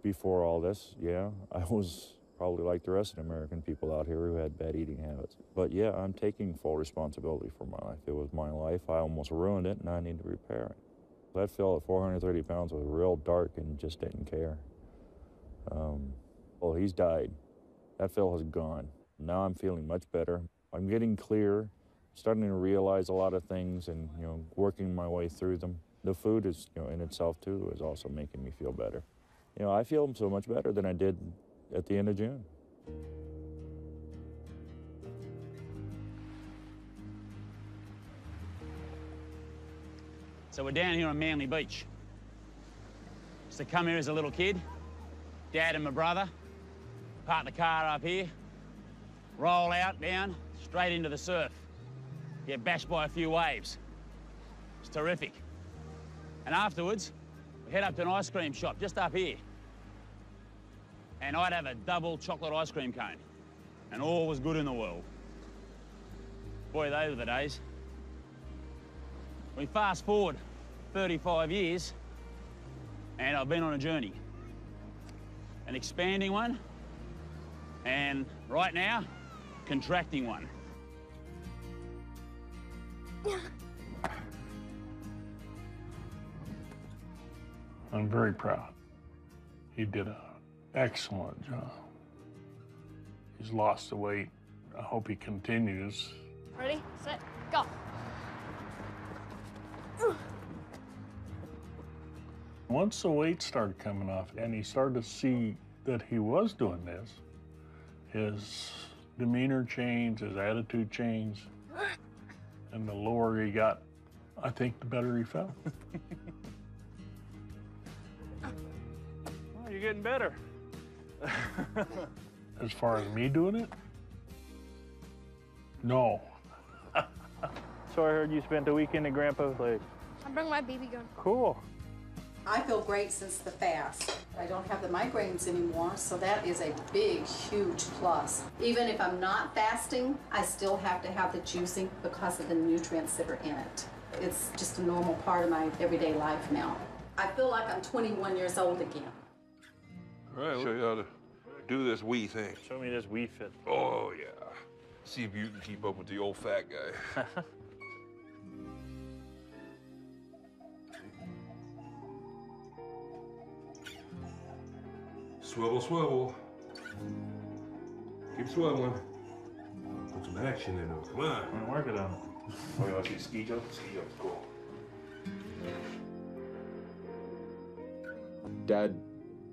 Speaker 45: Before all this, yeah, I was probably like the rest of the American people out here who had bad eating habits. But yeah, I'm taking full responsibility for my life. It was my life. I almost ruined it, and I need to repair it. That fella at 430 pounds was real dark and just didn't care. Um, well, he's died. That fella's gone. Now I'm feeling much better. I'm getting clear, starting to realize a lot of things, and you know, working my way through them. The food is, you know, in itself too, is also making me feel better. You know, I feel so much better than I did at the end of June.
Speaker 2: So we're down here on Manly Beach. Used to come here as a little kid. Dad and my brother park the car up here, roll out, down, straight into the surf. Get bashed by a few waves. It's terrific. And afterwards, head up to an ice cream shop just up here. And I'd have a double chocolate ice cream cone. And all was good in the world. Boy, those were the days. We fast forward 35 years, and I've been on a journey. An expanding one, and right now, contracting one.
Speaker 68: I'm very proud. He did an excellent job. He's lost the weight. I hope he continues.
Speaker 69: Ready, set, go.
Speaker 68: Once the weight started coming off and he started to see that he was doing this, his demeanor changed, his attitude changed, and the lower he got, I think the better he felt.
Speaker 45: getting better.
Speaker 68: As far as me doing it? No.
Speaker 45: So I heard you spent a weekend at Grandpa's place.
Speaker 18: I bring my BB gun.
Speaker 45: Cool.
Speaker 40: I feel great since the fast. I don't have the migraines anymore, so that is a big, huge plus. Even if I'm not fasting, I still have to have the juicing because of the nutrients that are in it. It's just a normal part of my everyday life now. I feel like I'm 21 years old again.
Speaker 65: All right, show you how to do this wee thing.
Speaker 45: Show me this Wii Fit.
Speaker 65: Oh, yeah. See if you can keep up with the old fat guy. Swivel, swivel. Keep swiveling. Put some action in it. Come on.
Speaker 45: I'm working on it.
Speaker 65: Oh, you want to see ski jump? Ski jump, cool.
Speaker 70: Dad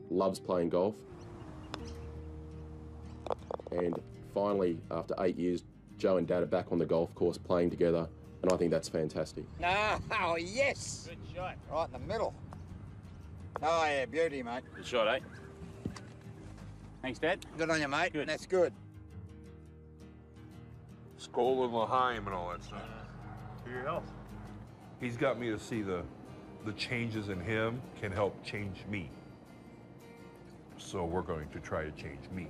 Speaker 70: loves playing golf. And finally, after eight years, Joe and Dad are back on the golf course playing together, and I think that's fantastic.
Speaker 71: Oh, yes.
Speaker 45: Good shot.
Speaker 71: Right in the middle. Oh, yeah, beauty, mate.
Speaker 1: Good shot, eh? Thanks, Dad.
Speaker 71: Good on you, mate. Good. That's good.
Speaker 65: Skull and L'chaim and all that stuff.
Speaker 45: For your health.
Speaker 65: He's got me to see the the changes in him can help change me. So we're going to try to change me.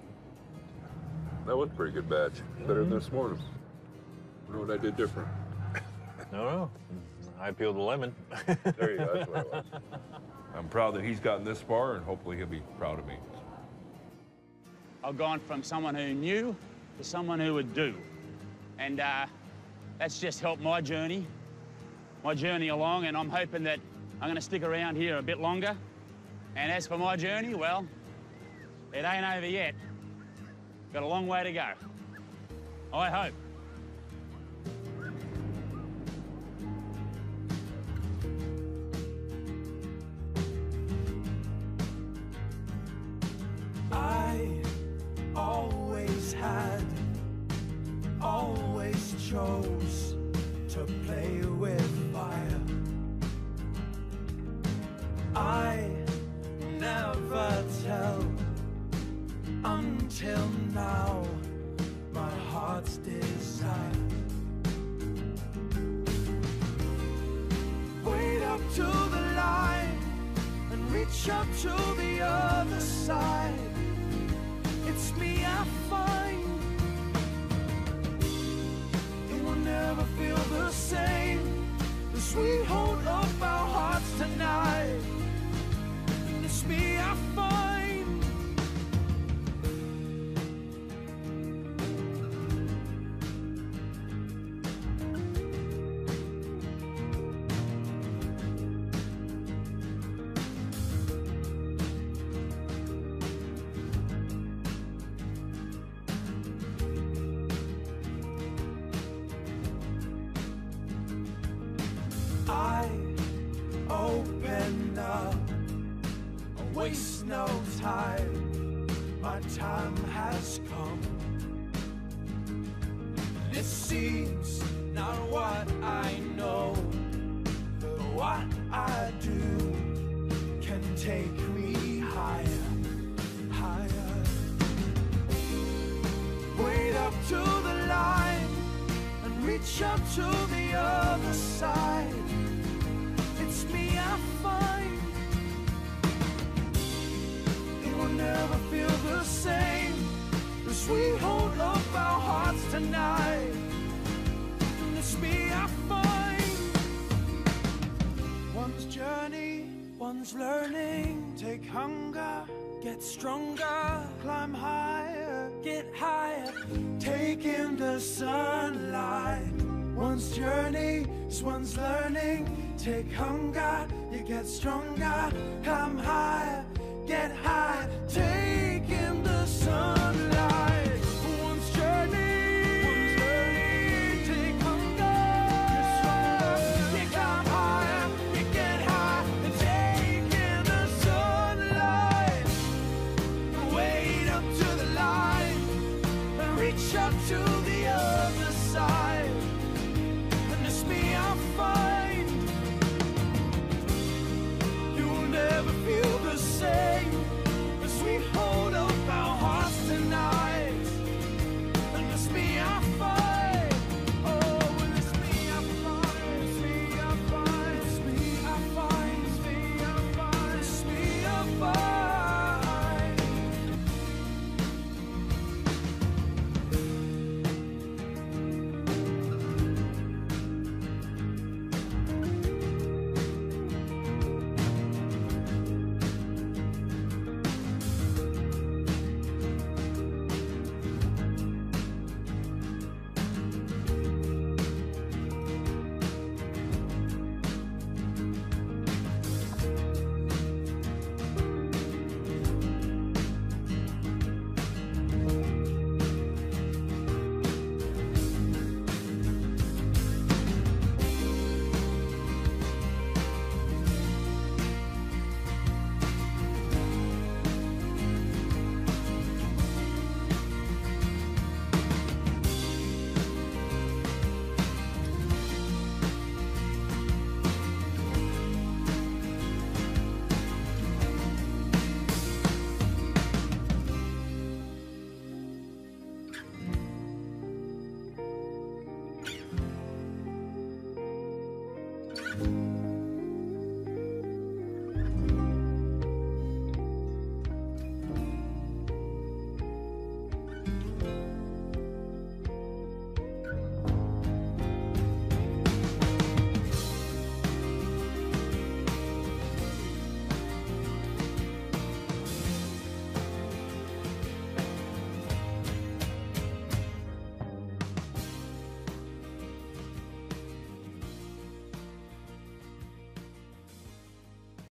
Speaker 65: That was a pretty good badge. Better than this morning. I know what I did different.
Speaker 45: No, no. I peeled the lemon.
Speaker 65: There you go. That's what it was. I'm proud that he's gotten this far, and hopefully he'll be proud of me.
Speaker 1: I've gone from someone who knew to someone who would do. And uh, that's just helped my journey, my journey along, and I'm hoping that I'm going to stick around here a bit longer. And as for my journey, well, it ain't over yet. Got a long way to go. I hope.
Speaker 72: Tonight. Me I find. One's journey, one's learning. Take hunger, get stronger, climb higher, get higher. Take in the sunlight. One's journey is one's learning. Take hunger, you get stronger, climb higher, get higher. Take in the sunlight.